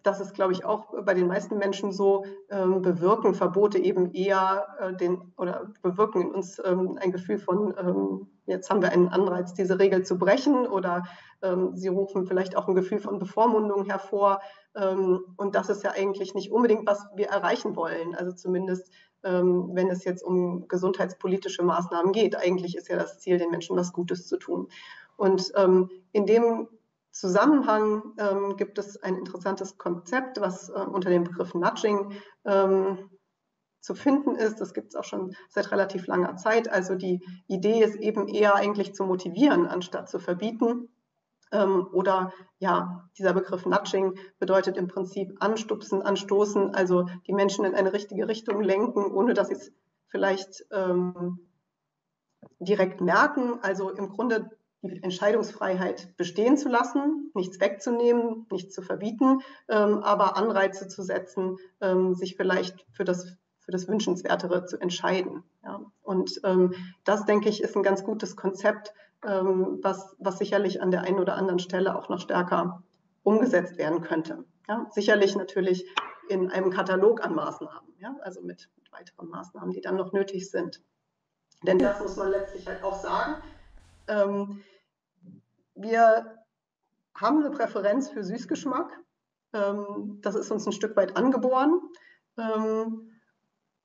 das ist, glaube ich, auch bei den meisten Menschen so, ähm, bewirken Verbote eben eher äh, den oder bewirken in uns ähm, ein Gefühl von, ähm, jetzt haben wir einen Anreiz, diese Regel zu brechen oder ähm, sie rufen vielleicht auch ein Gefühl von Bevormundung hervor. Ähm, und das ist ja eigentlich nicht unbedingt, was wir erreichen wollen. Also zumindest, ähm, wenn es jetzt um gesundheitspolitische Maßnahmen geht. Eigentlich ist ja das Ziel, den Menschen was Gutes zu tun. Und in dem Zusammenhang ähm, gibt es ein interessantes Konzept, was äh, unter dem Begriff Nudging ähm, zu finden ist. Das gibt es auch schon seit relativ langer Zeit. Also die Idee ist eben eher eigentlich zu motivieren, anstatt zu verbieten. Ähm, oder ja, dieser Begriff Nudging bedeutet im Prinzip anstupsen, anstoßen, also die Menschen in eine richtige Richtung lenken, ohne dass sie es vielleicht ähm, direkt merken. Also im Grunde die Entscheidungsfreiheit bestehen zu lassen, nichts wegzunehmen, nichts zu verbieten, ähm, aber Anreize zu setzen, ähm, sich vielleicht für das, für das Wünschenswertere zu entscheiden. Ja. Und ähm, das, denke ich, ist ein ganz gutes Konzept, ähm, was, was sicherlich an der einen oder anderen Stelle auch noch stärker umgesetzt werden könnte. Ja. Sicherlich natürlich in einem Katalog an Maßnahmen, ja, also mit, mit weiteren Maßnahmen, die dann noch nötig sind. Denn das muss man letztlich halt auch sagen. Ähm, wir haben eine Präferenz für Süßgeschmack. Ähm, das ist uns ein Stück weit angeboren. Ähm,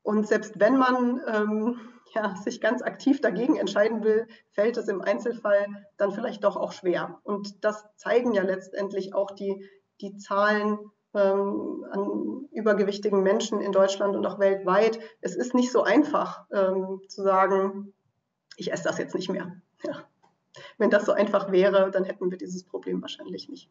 und selbst wenn man ähm, ja, sich ganz aktiv dagegen entscheiden will, fällt es im Einzelfall dann vielleicht doch auch schwer. Und das zeigen ja letztendlich auch die, die Zahlen an übergewichtigen Menschen in Deutschland und auch weltweit. Es ist nicht so einfach zu sagen, ich esse das jetzt nicht mehr. Ja. Wenn das so einfach wäre, dann hätten wir dieses Problem wahrscheinlich nicht.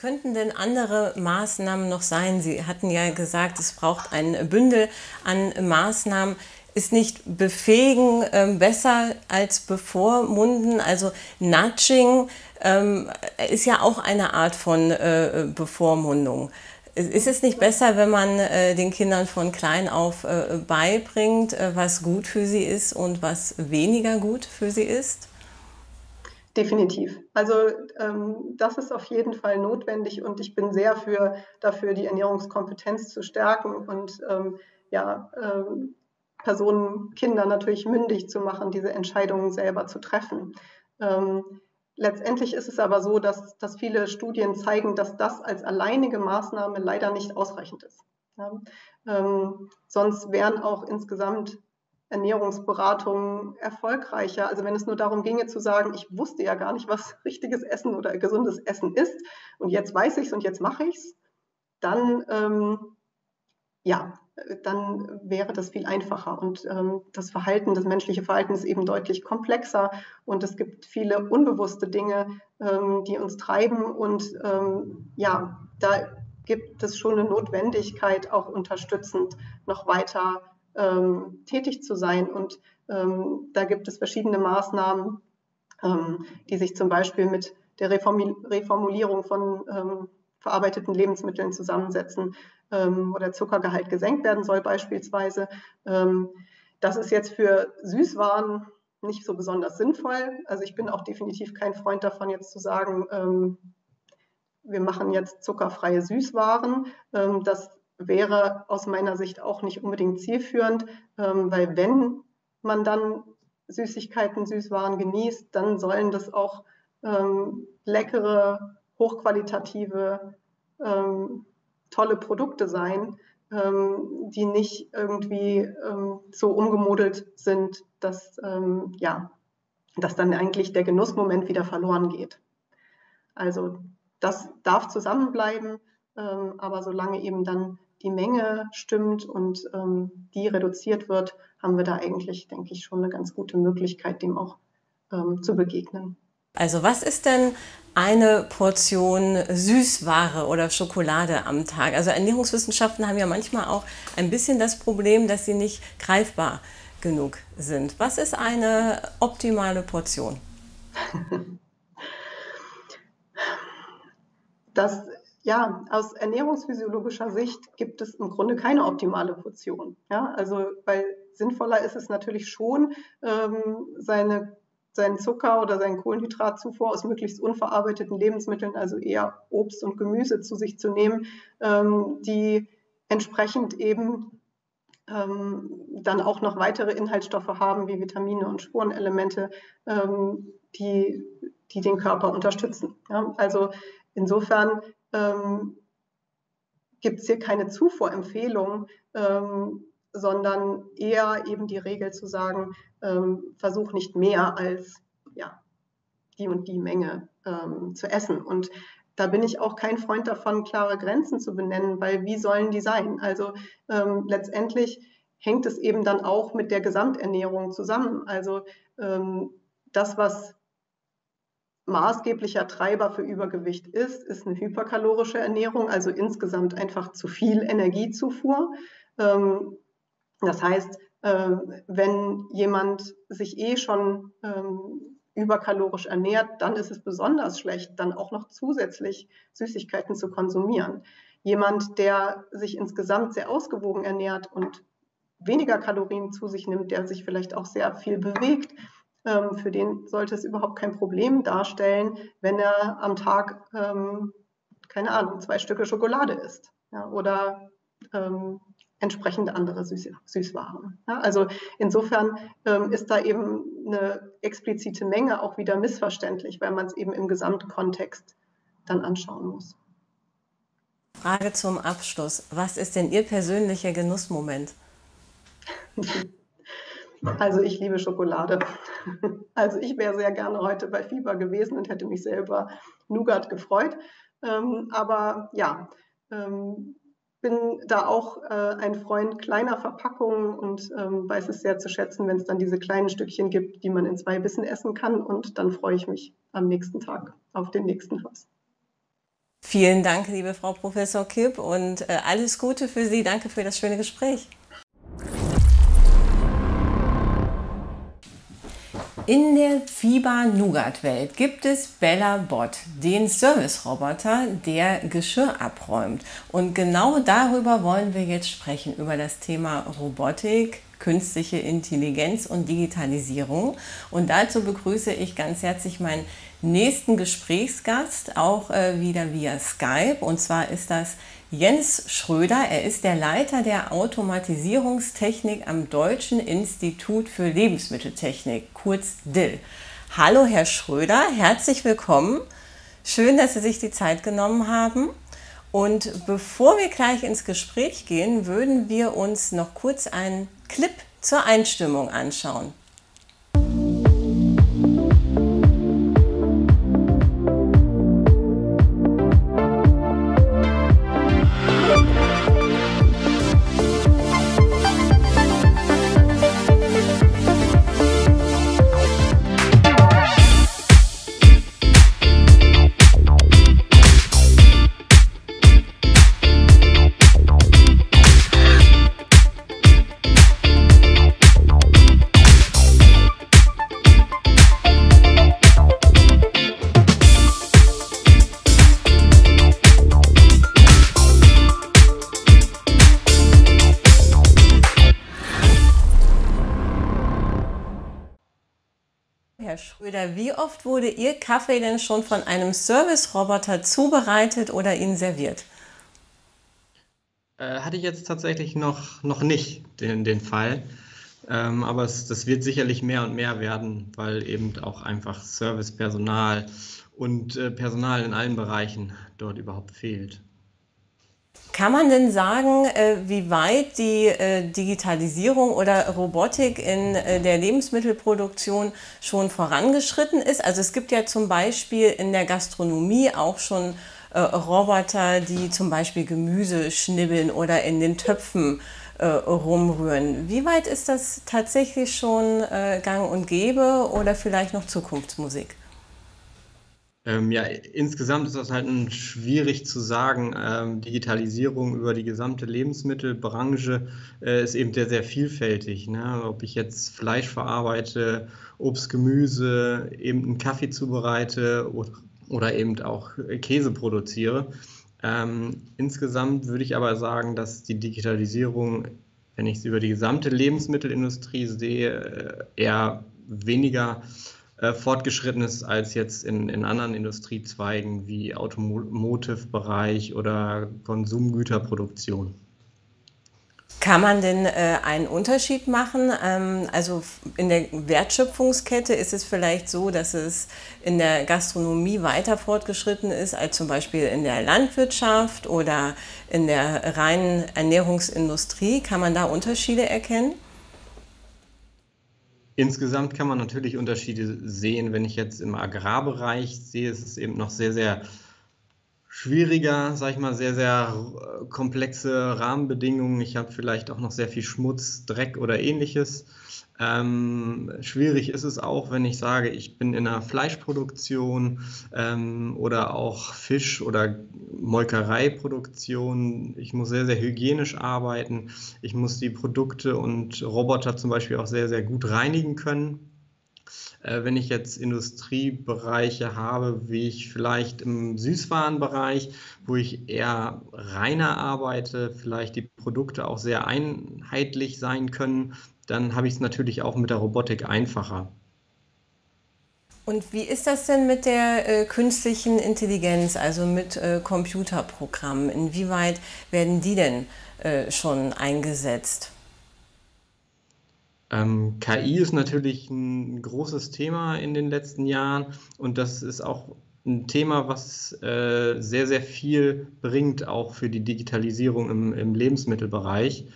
Könnten denn andere Maßnahmen noch sein? Sie hatten ja gesagt, es braucht ein Bündel an Maßnahmen. Ist nicht befähigen äh, besser als bevormunden? Also Nudging ähm, ist ja auch eine Art von äh, Bevormundung. Ist es nicht besser, wenn man äh, den Kindern von klein auf äh, beibringt, äh, was gut für sie ist und was weniger gut für sie ist? Definitiv. Also ähm, das ist auf jeden Fall notwendig und ich bin sehr für, dafür, die Ernährungskompetenz zu stärken und ähm, ja, ähm, Personen, Kinder natürlich mündig zu machen, diese Entscheidungen selber zu treffen. Ähm, letztendlich ist es aber so, dass, dass viele Studien zeigen, dass das als alleinige Maßnahme leider nicht ausreichend ist. Ja? Ähm, sonst wären auch insgesamt Ernährungsberatungen erfolgreicher. Also wenn es nur darum ginge zu sagen, ich wusste ja gar nicht, was richtiges Essen oder gesundes Essen ist und jetzt weiß ich es und jetzt mache ich es, dann ähm, ja, dann wäre das viel einfacher. Und ähm, das Verhalten, das menschliche Verhalten ist eben deutlich komplexer und es gibt viele unbewusste Dinge, ähm, die uns treiben. Und ähm, ja, da gibt es schon eine Notwendigkeit, auch unterstützend noch weiter ähm, tätig zu sein. Und ähm, da gibt es verschiedene Maßnahmen, ähm, die sich zum Beispiel mit der Reformulierung von ähm, verarbeiteten Lebensmitteln zusammensetzen, ähm, oder Zuckergehalt gesenkt werden soll beispielsweise. Ähm, das ist jetzt für Süßwaren nicht so besonders sinnvoll. Also ich bin auch definitiv kein Freund davon, jetzt zu sagen, wir machen jetzt zuckerfreie Süßwaren. das wäre aus meiner Sicht auch nicht unbedingt zielführend, ähm, weil wenn man dann Süßigkeiten, Süßwaren genießt, dann sollen das auch ähm, leckere, hochqualitative, ähm, tolle Produkte sein, die nicht irgendwie so umgemodelt sind, dass, ja, dass dann eigentlich der Genussmoment wieder verloren geht. Also das darf zusammenbleiben, aber solange eben dann die Menge stimmt und ähm, die reduziert wird, haben wir da eigentlich, denke ich, schon eine ganz gute Möglichkeit, dem auch ähm, zu begegnen. Also was ist denn eine Portion Süßware oder Schokolade am Tag? Also Ernährungswissenschaften haben ja manchmal auch ein bisschen das Problem, dass sie nicht greifbar genug sind. Was ist eine optimale Portion? Das ja, aus ernährungsphysiologischer Sicht gibt es im Grunde keine optimale Portion. Ja, also, weil sinnvoller ist es natürlich schon, ähm, seine, seinen Zucker oder seinen Kohlenhydratzufuhr aus möglichst unverarbeiteten Lebensmitteln, also eher Obst und Gemüse zu sich zu nehmen, ähm, die entsprechend eben ähm, dann auch noch weitere Inhaltsstoffe haben, wie Vitamine und Spurenelemente, ähm, die, die den Körper unterstützen. Ja, also insofern ähm, gibt es hier keine Zufuhrempfehlung, ähm, sondern eher eben die Regel zu sagen, ähm, versuch nicht mehr als ja, die und die Menge ähm, zu essen. Und da bin ich auch kein Freund davon, klare Grenzen zu benennen, weil wie sollen die sein? Also ähm, letztendlich hängt es eben dann auch mit der Gesamternährung zusammen. Also ähm, das, was maßgeblicher Treiber für Übergewicht ist, ist eine hyperkalorische Ernährung, also insgesamt einfach zu viel Energiezufuhr. Ähm, das heißt, ähm, wenn jemand sich eh schon ähm, überkalorisch ernährt, dann ist es besonders schlecht, dann auch noch zusätzlich Süßigkeiten zu konsumieren. Jemand, der sich insgesamt sehr ausgewogen ernährt und weniger Kalorien zu sich nimmt, der sich vielleicht auch sehr viel bewegt, für den sollte es überhaupt kein Problem darstellen, wenn er am Tag, ähm, keine Ahnung, zwei Stücke Schokolade isst ja, oder ähm, entsprechend andere Süß Süßwaren. Ja, also insofern ähm, ist da eben eine explizite Menge auch wieder missverständlich, weil man es eben im Gesamtkontext dann anschauen muss. Frage zum Abschluss. Was ist denn Ihr persönlicher Genussmoment? Also ich liebe Schokolade. Also ich wäre sehr gerne heute bei Fieber gewesen und hätte mich selber Nougat gefreut. Ähm, aber ja, ähm, bin da auch äh, ein Freund kleiner Verpackungen und ähm, weiß es sehr zu schätzen, wenn es dann diese kleinen Stückchen gibt, die man in zwei Bissen essen kann. Und dann freue ich mich am nächsten Tag auf den nächsten Fass. Vielen Dank, liebe Frau Professor Kipp, und äh, alles Gute für Sie. Danke für das schöne Gespräch. In der Fieber-Nougat-Welt gibt es Bella Bot, den Service-Roboter, der Geschirr abräumt. Und genau darüber wollen wir jetzt sprechen, über das Thema Robotik, künstliche Intelligenz und Digitalisierung. Und dazu begrüße ich ganz herzlich meinen nächsten Gesprächsgast, auch äh, wieder via Skype. Und zwar ist das Jens Schröder. Er ist der Leiter der Automatisierungstechnik am Deutschen Institut für Lebensmitteltechnik, kurz DIL. Hallo, Herr Schröder, herzlich willkommen. Schön, dass Sie sich die Zeit genommen haben. Und bevor wir gleich ins Gespräch gehen, würden wir uns noch kurz einen Clip zur Einstimmung anschauen. Schröder, wie oft wurde Ihr Kaffee denn schon von einem Service-Roboter zubereitet oder Ihnen serviert? Äh, hatte ich jetzt tatsächlich noch, noch nicht den, den Fall. Ähm, aber es, das wird sicherlich mehr und mehr werden, weil eben auch einfach Servicepersonal und äh, Personal in allen Bereichen dort überhaupt fehlt. Kann man denn sagen, äh, wie weit die äh, Digitalisierung oder Robotik in äh, der Lebensmittelproduktion schon vorangeschritten ist? Also es gibt ja zum Beispiel in der Gastronomie auch schon Roboter, die zum Beispiel Gemüse schnibbeln oder in den Töpfen rumrühren. Wie weit ist das tatsächlich schon gang und gäbe oder vielleicht noch Zukunftsmusik? Ähm, ja, insgesamt ist das halt ein, schwierig zu sagen. Ähm, Digitalisierung über die gesamte Lebensmittelbranche äh, ist eben sehr, sehr vielfältig. Ne? Ob ich jetzt Fleisch verarbeite, Obst, Gemüse, eben einen Kaffee zubereite oder, oder eben auch Käse produziere. Ähm, insgesamt würde ich aber sagen, dass die Digitalisierung, wenn ich es über die gesamte Lebensmittelindustrie sehe, äh, eher weniger äh, fortgeschritten ist als jetzt in, in anderen Industriezweigen wie Automotive-Bereich oder Konsumgüterproduktion. Kann man denn äh, einen Unterschied machen? Ähm, also in der Wertschöpfungskette ist es vielleicht so, dass es in der Gastronomie weiter fortgeschritten ist als zum Beispiel in der Landwirtschaft oder in der reinen Ernährungsindustrie. Kann man da Unterschiede erkennen? Insgesamt kann man natürlich Unterschiede sehen. Wenn ich jetzt im Agrarbereich sehe, ist es eben noch sehr, sehr schwieriger, sage ich mal, sehr, sehr äh, komplexe Rahmenbedingungen. Ich habe vielleicht auch noch sehr viel Schmutz, Dreck oder ähnliches. Ähm, schwierig ist es auch, wenn ich sage, ich bin in einer Fleischproduktion ähm, oder auch Fisch- oder Molkereiproduktion. Ich muss sehr, sehr hygienisch arbeiten. Ich muss die Produkte und Roboter zum Beispiel auch sehr, sehr gut reinigen können. Äh, wenn ich jetzt Industriebereiche habe, wie ich vielleicht im Süßwarenbereich, wo ich eher reiner arbeite, vielleicht die Produkte auch sehr einheitlich sein können, dann habe ich es natürlich auch mit der Robotik einfacher. Und wie ist das denn mit der äh, künstlichen Intelligenz, also mit äh, Computerprogrammen? Inwieweit werden die denn äh, schon eingesetzt? Ähm, KI ist natürlich ein großes Thema in den letzten Jahren und das ist auch ein Thema, was äh, sehr, sehr viel bringt, auch für die Digitalisierung im, im Lebensmittelbereich,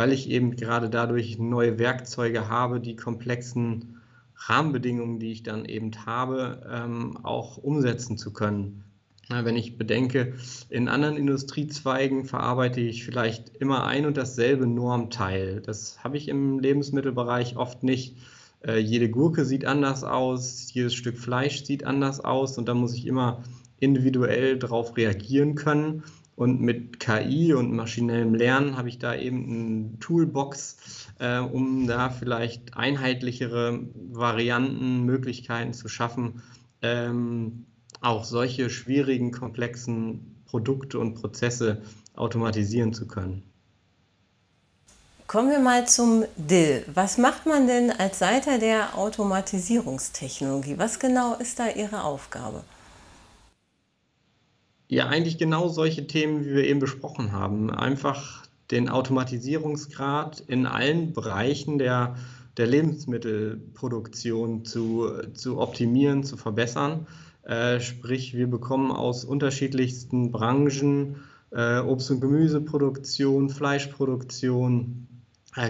weil ich eben gerade dadurch neue Werkzeuge habe, die komplexen Rahmenbedingungen, die ich dann eben habe, ähm, auch umsetzen zu können. Wenn ich bedenke, in anderen Industriezweigen verarbeite ich vielleicht immer ein und dasselbe Normteil. Das habe ich im Lebensmittelbereich oft nicht. Äh, jede Gurke sieht anders aus, jedes Stück Fleisch sieht anders aus und da muss ich immer individuell darauf reagieren können. Und mit KI und maschinellem Lernen habe ich da eben eine Toolbox, äh, um da vielleicht einheitlichere Varianten, Möglichkeiten zu schaffen, ähm, auch solche schwierigen, komplexen Produkte und Prozesse automatisieren zu können. Kommen wir mal zum DIL. Was macht man denn als Seiter der Automatisierungstechnologie? Was genau ist da Ihre Aufgabe? Ja, eigentlich genau solche Themen, wie wir eben besprochen haben. Einfach den Automatisierungsgrad in allen Bereichen der, der Lebensmittelproduktion zu, zu optimieren, zu verbessern äh, sprich, wir bekommen aus unterschiedlichsten Branchen äh, Obst- und Gemüseproduktion, Fleischproduktion,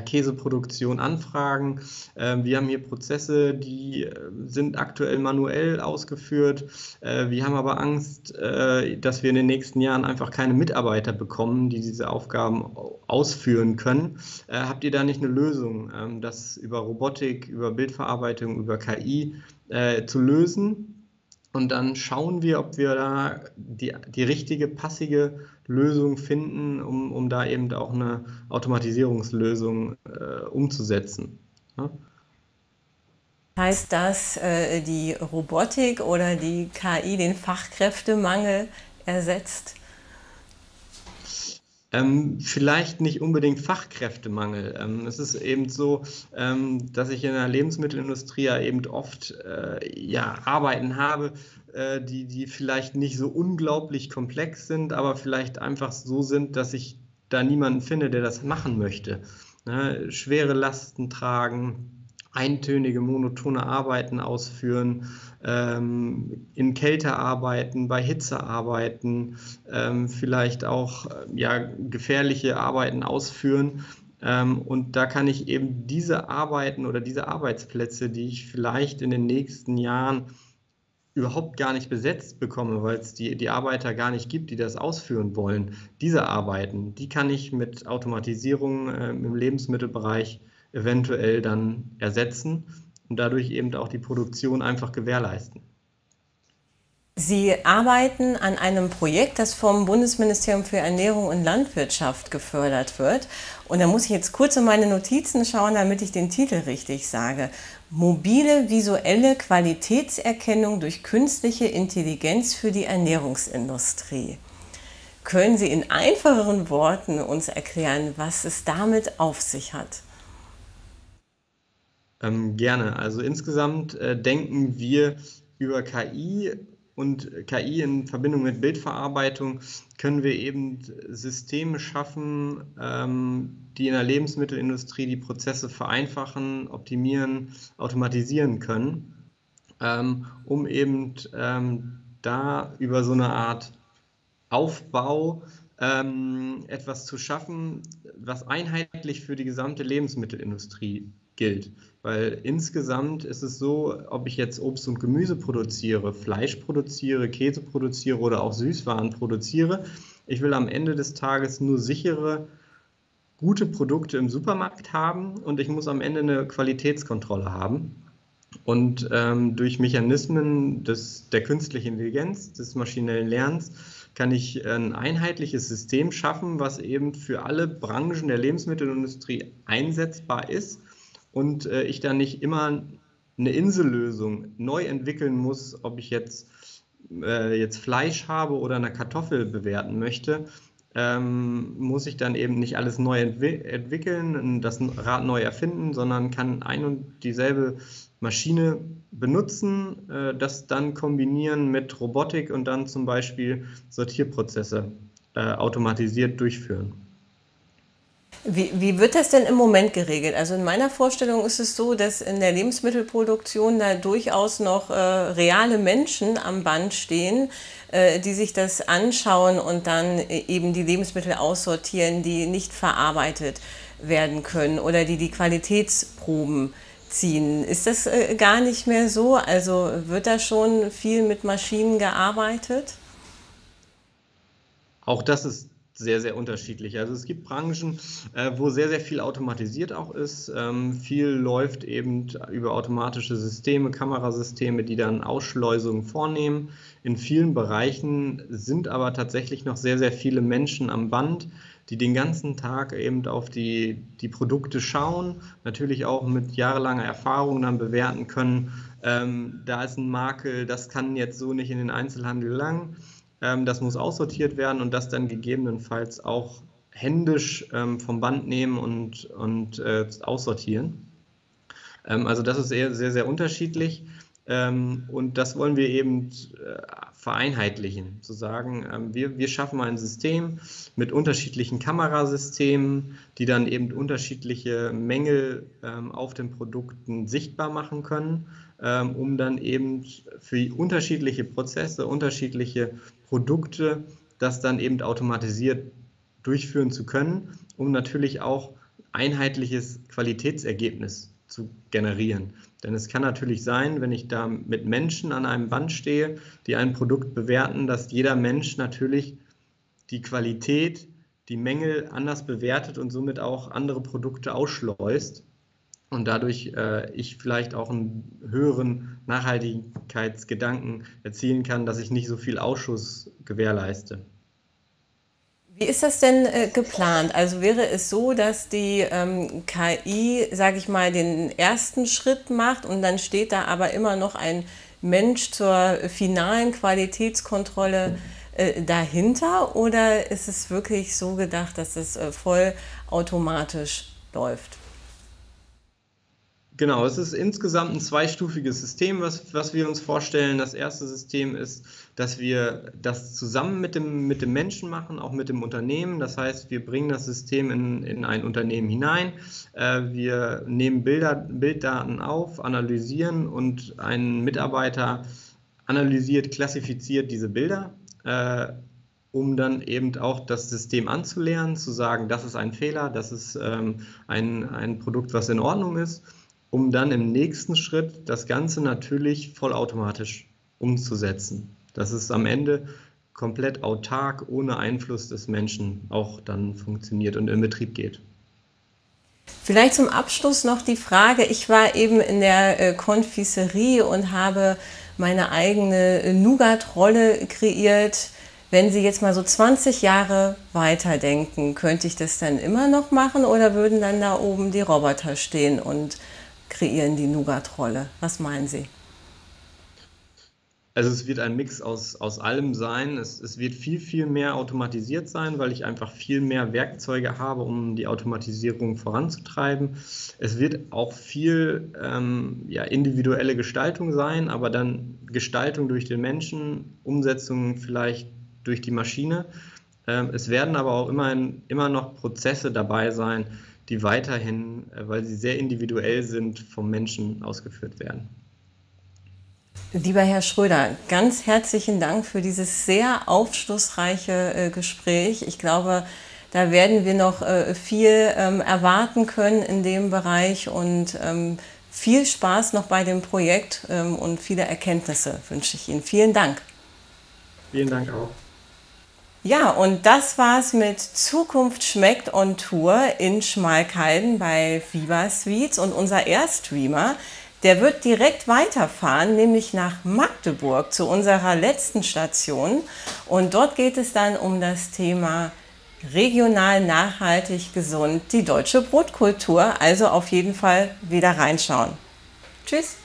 Käseproduktion Anfragen. Ähm, wir haben hier Prozesse, die äh, sind aktuell manuell ausgeführt. Äh, wir haben aber Angst, dass wir in den nächsten Jahren einfach keine Mitarbeiter bekommen, die diese Aufgaben ausführen können. Habt ihr da nicht eine Lösung, ähm, das über Robotik, über Bildverarbeitung, über KI zu lösen? Und dann schauen wir, ob wir da die, die richtige, passige Lösung finden, um, um da eben auch eine Automatisierungslösung äh, umzusetzen. Ja? Heißt das, äh, die Robotik oder die KI den Fachkräftemangel ersetzt? Ähm, vielleicht nicht unbedingt Fachkräftemangel. Ähm, es ist eben so, ähm, dass ich in der Lebensmittelindustrie ja eben oft äh, ja, Arbeiten habe, äh, die, die vielleicht nicht so unglaublich komplex sind, aber vielleicht einfach so sind, dass ich da niemanden finde, der das machen möchte. Ne? Schwere Lasten tragen, eintönige, monotone Arbeiten ausführen, ähm, in Kälte arbeiten, bei Hitze arbeiten, ähm, vielleicht auch äh, ja, gefährliche Arbeiten ausführen. Ähm, und da kann ich eben diese Arbeiten oder diese Arbeitsplätze, die ich vielleicht in den nächsten Jahren überhaupt gar nicht besetzt bekomme, weil es die, die Arbeiter gar nicht gibt, die das ausführen wollen, diese Arbeiten, die kann ich mit Automatisierung äh, im Lebensmittelbereich eventuell dann ersetzen und dadurch eben auch die Produktion einfach gewährleisten. Sie arbeiten an einem Projekt, das vom Bundesministerium für Ernährung und Landwirtschaft gefördert wird. Und da muss ich jetzt kurz in meine Notizen schauen, damit ich den Titel richtig sage. Mobile visuelle Qualitätserkennung durch künstliche Intelligenz für die Ernährungsindustrie. Können Sie in einfacheren Worten uns erklären, was es damit auf sich hat? Ähm, gerne. Also insgesamt äh, denken wir über KI und KI in Verbindung mit Bildverarbeitung können wir eben Systeme schaffen, ähm, die in der Lebensmittelindustrie die Prozesse vereinfachen, optimieren, automatisieren können, ähm, um eben ähm, da über so eine Art Aufbau ähm, etwas zu schaffen, was einheitlich für die gesamte Lebensmittelindustrie gilt. Weil insgesamt ist es so, ob ich jetzt Obst und Gemüse produziere, Fleisch produziere, Käse produziere oder auch Süßwaren produziere, ich will am Ende des Tages nur sichere, gute Produkte im Supermarkt haben und ich muss am Ende eine Qualitätskontrolle haben. Und ähm, durch Mechanismen des, der künstlichen Intelligenz, des maschinellen Lernens, kann ich ein einheitliches System schaffen, was eben für alle Branchen der Lebensmittelindustrie einsetzbar ist und äh, ich dann nicht immer eine Insellösung neu entwickeln muss, ob ich jetzt, äh, jetzt Fleisch habe oder eine Kartoffel bewerten möchte, ähm, muss ich dann eben nicht alles neu entwi entwickeln, das Rad neu erfinden, sondern kann ein und dieselbe Maschine benutzen, äh, das dann kombinieren mit Robotik und dann zum Beispiel Sortierprozesse äh, automatisiert durchführen. Wie, wie, wird das denn im Moment geregelt? Also in meiner Vorstellung ist es so, dass in der Lebensmittelproduktion da durchaus noch äh, reale Menschen am Band stehen, äh, die sich das anschauen und dann äh, eben die Lebensmittel aussortieren, die nicht verarbeitet werden können oder die die Qualitätsproben ziehen. Ist das äh, gar nicht mehr so? Also wird da schon viel mit Maschinen gearbeitet? Auch das ist sehr, sehr unterschiedlich. Also es gibt Branchen, äh, wo sehr, sehr viel automatisiert auch ist. Ähm, viel läuft eben über automatische Systeme, Kamerasysteme, die dann Ausschleusungen vornehmen. In vielen Bereichen sind aber tatsächlich noch sehr, sehr viele Menschen am Band, die den ganzen Tag eben auf die, die Produkte schauen, natürlich auch mit jahrelanger Erfahrung dann bewerten können, ähm, da ist ein Makel, das kann jetzt so nicht in den Einzelhandel lang. Ähm, das muss aussortiert werden und das dann gegebenenfalls auch händisch ähm, vom Band nehmen und, und äh, aussortieren. Ähm, also das ist sehr, sehr, sehr unterschiedlich. Und das wollen wir eben äh, vereinheitlichen, zu sagen, ähm, wir, wir schaffen ein System mit unterschiedlichen Kamerasystemen, die dann eben unterschiedliche Mängel ähm, auf den Produkten sichtbar machen können, um dann eben für unterschiedliche Prozesse, unterschiedliche Produkte das dann eben automatisiert durchführen zu können, um natürlich auch einheitliches Qualitätsergebnis zu generieren. Denn es kann natürlich sein, wenn ich da mit Menschen an einem Band stehe, die ein Produkt bewerten, dass jeder Mensch natürlich die Qualität, die Mängel anders bewertet und somit auch andere Produkte ausschleust und dadurch äh, ich vielleicht auch einen höheren Nachhaltigkeitsgedanken erzielen kann, dass ich nicht so viel Ausschuss gewährleiste. Wie ist das denn äh, geplant? Also wäre es so, dass die ähm, KI, sage ich mal, den ersten Schritt macht und dann steht da aber immer noch ein Mensch zur finalen Qualitätskontrolle äh, dahinter? Oder ist es wirklich so gedacht, dass es äh, voll automatisch läuft? Genau, es ist insgesamt ein zweistufiges System, was, was wir uns vorstellen. Das erste System ist, dass wir das zusammen mit dem, mit dem Menschen machen, auch mit dem Unternehmen. Das heißt, wir bringen das System in, in ein Unternehmen hinein. Äh, wir nehmen Bilder, Bilddaten auf, analysieren und ein Mitarbeiter analysiert, klassifiziert diese Bilder. Äh, um dann eben auch das System anzulernen, zu sagen, das ist ein Fehler, das ist ähm, ein, ein Produkt, was in Ordnung ist um dann im nächsten Schritt das Ganze natürlich vollautomatisch umzusetzen. Dass es am Ende komplett autark, ohne Einfluss des Menschen auch dann funktioniert und in Betrieb geht. Vielleicht zum Abschluss noch die Frage, ich war eben in der äh, Konfiserie und habe meine eigene Nougat-Rolle kreiert. Wenn Sie jetzt mal so 20 Jahre weiterdenken, könnte ich das dann immer noch machen oder würden dann da oben die Roboter stehen und kreieren die Nougat-Rolle? Was meinen Sie? Also es wird ein Mix aus, aus allem sein. Es, es wird viel, viel mehr automatisiert sein, weil ich einfach viel mehr Werkzeuge habe, um die Automatisierung voranzutreiben. Es wird auch viel ähm, ja, individuelle Gestaltung sein, aber dann Gestaltung durch den Menschen, Umsetzung vielleicht durch die Maschine. Ähm, es werden aber auch immer, immer noch Prozesse dabei sein, die weiterhin, äh, weil sie sehr individuell sind, vom Menschen ausgeführt werden. Lieber Herr Schröder, ganz herzlichen Dank für dieses sehr aufschlussreiche äh, Gespräch. Ich glaube, da werden wir noch äh, viel ähm, erwarten können in dem Bereich und ähm, viel Spaß noch bei dem Projekt ähm, und viele Erkenntnisse wünsche ich Ihnen. Vielen Dank. Vielen Dank auch. Ja, und das war's mit Zukunft schmeckt on Tour in Schmalkalden bei Viva Suites und unser Airstreamer, der wird direkt weiterfahren, nämlich nach Magdeburg zu unserer letzten Station und dort geht es dann um das Thema regional nachhaltig gesund, die deutsche Brotkultur, also auf jeden Fall wieder reinschauen. Tschüss.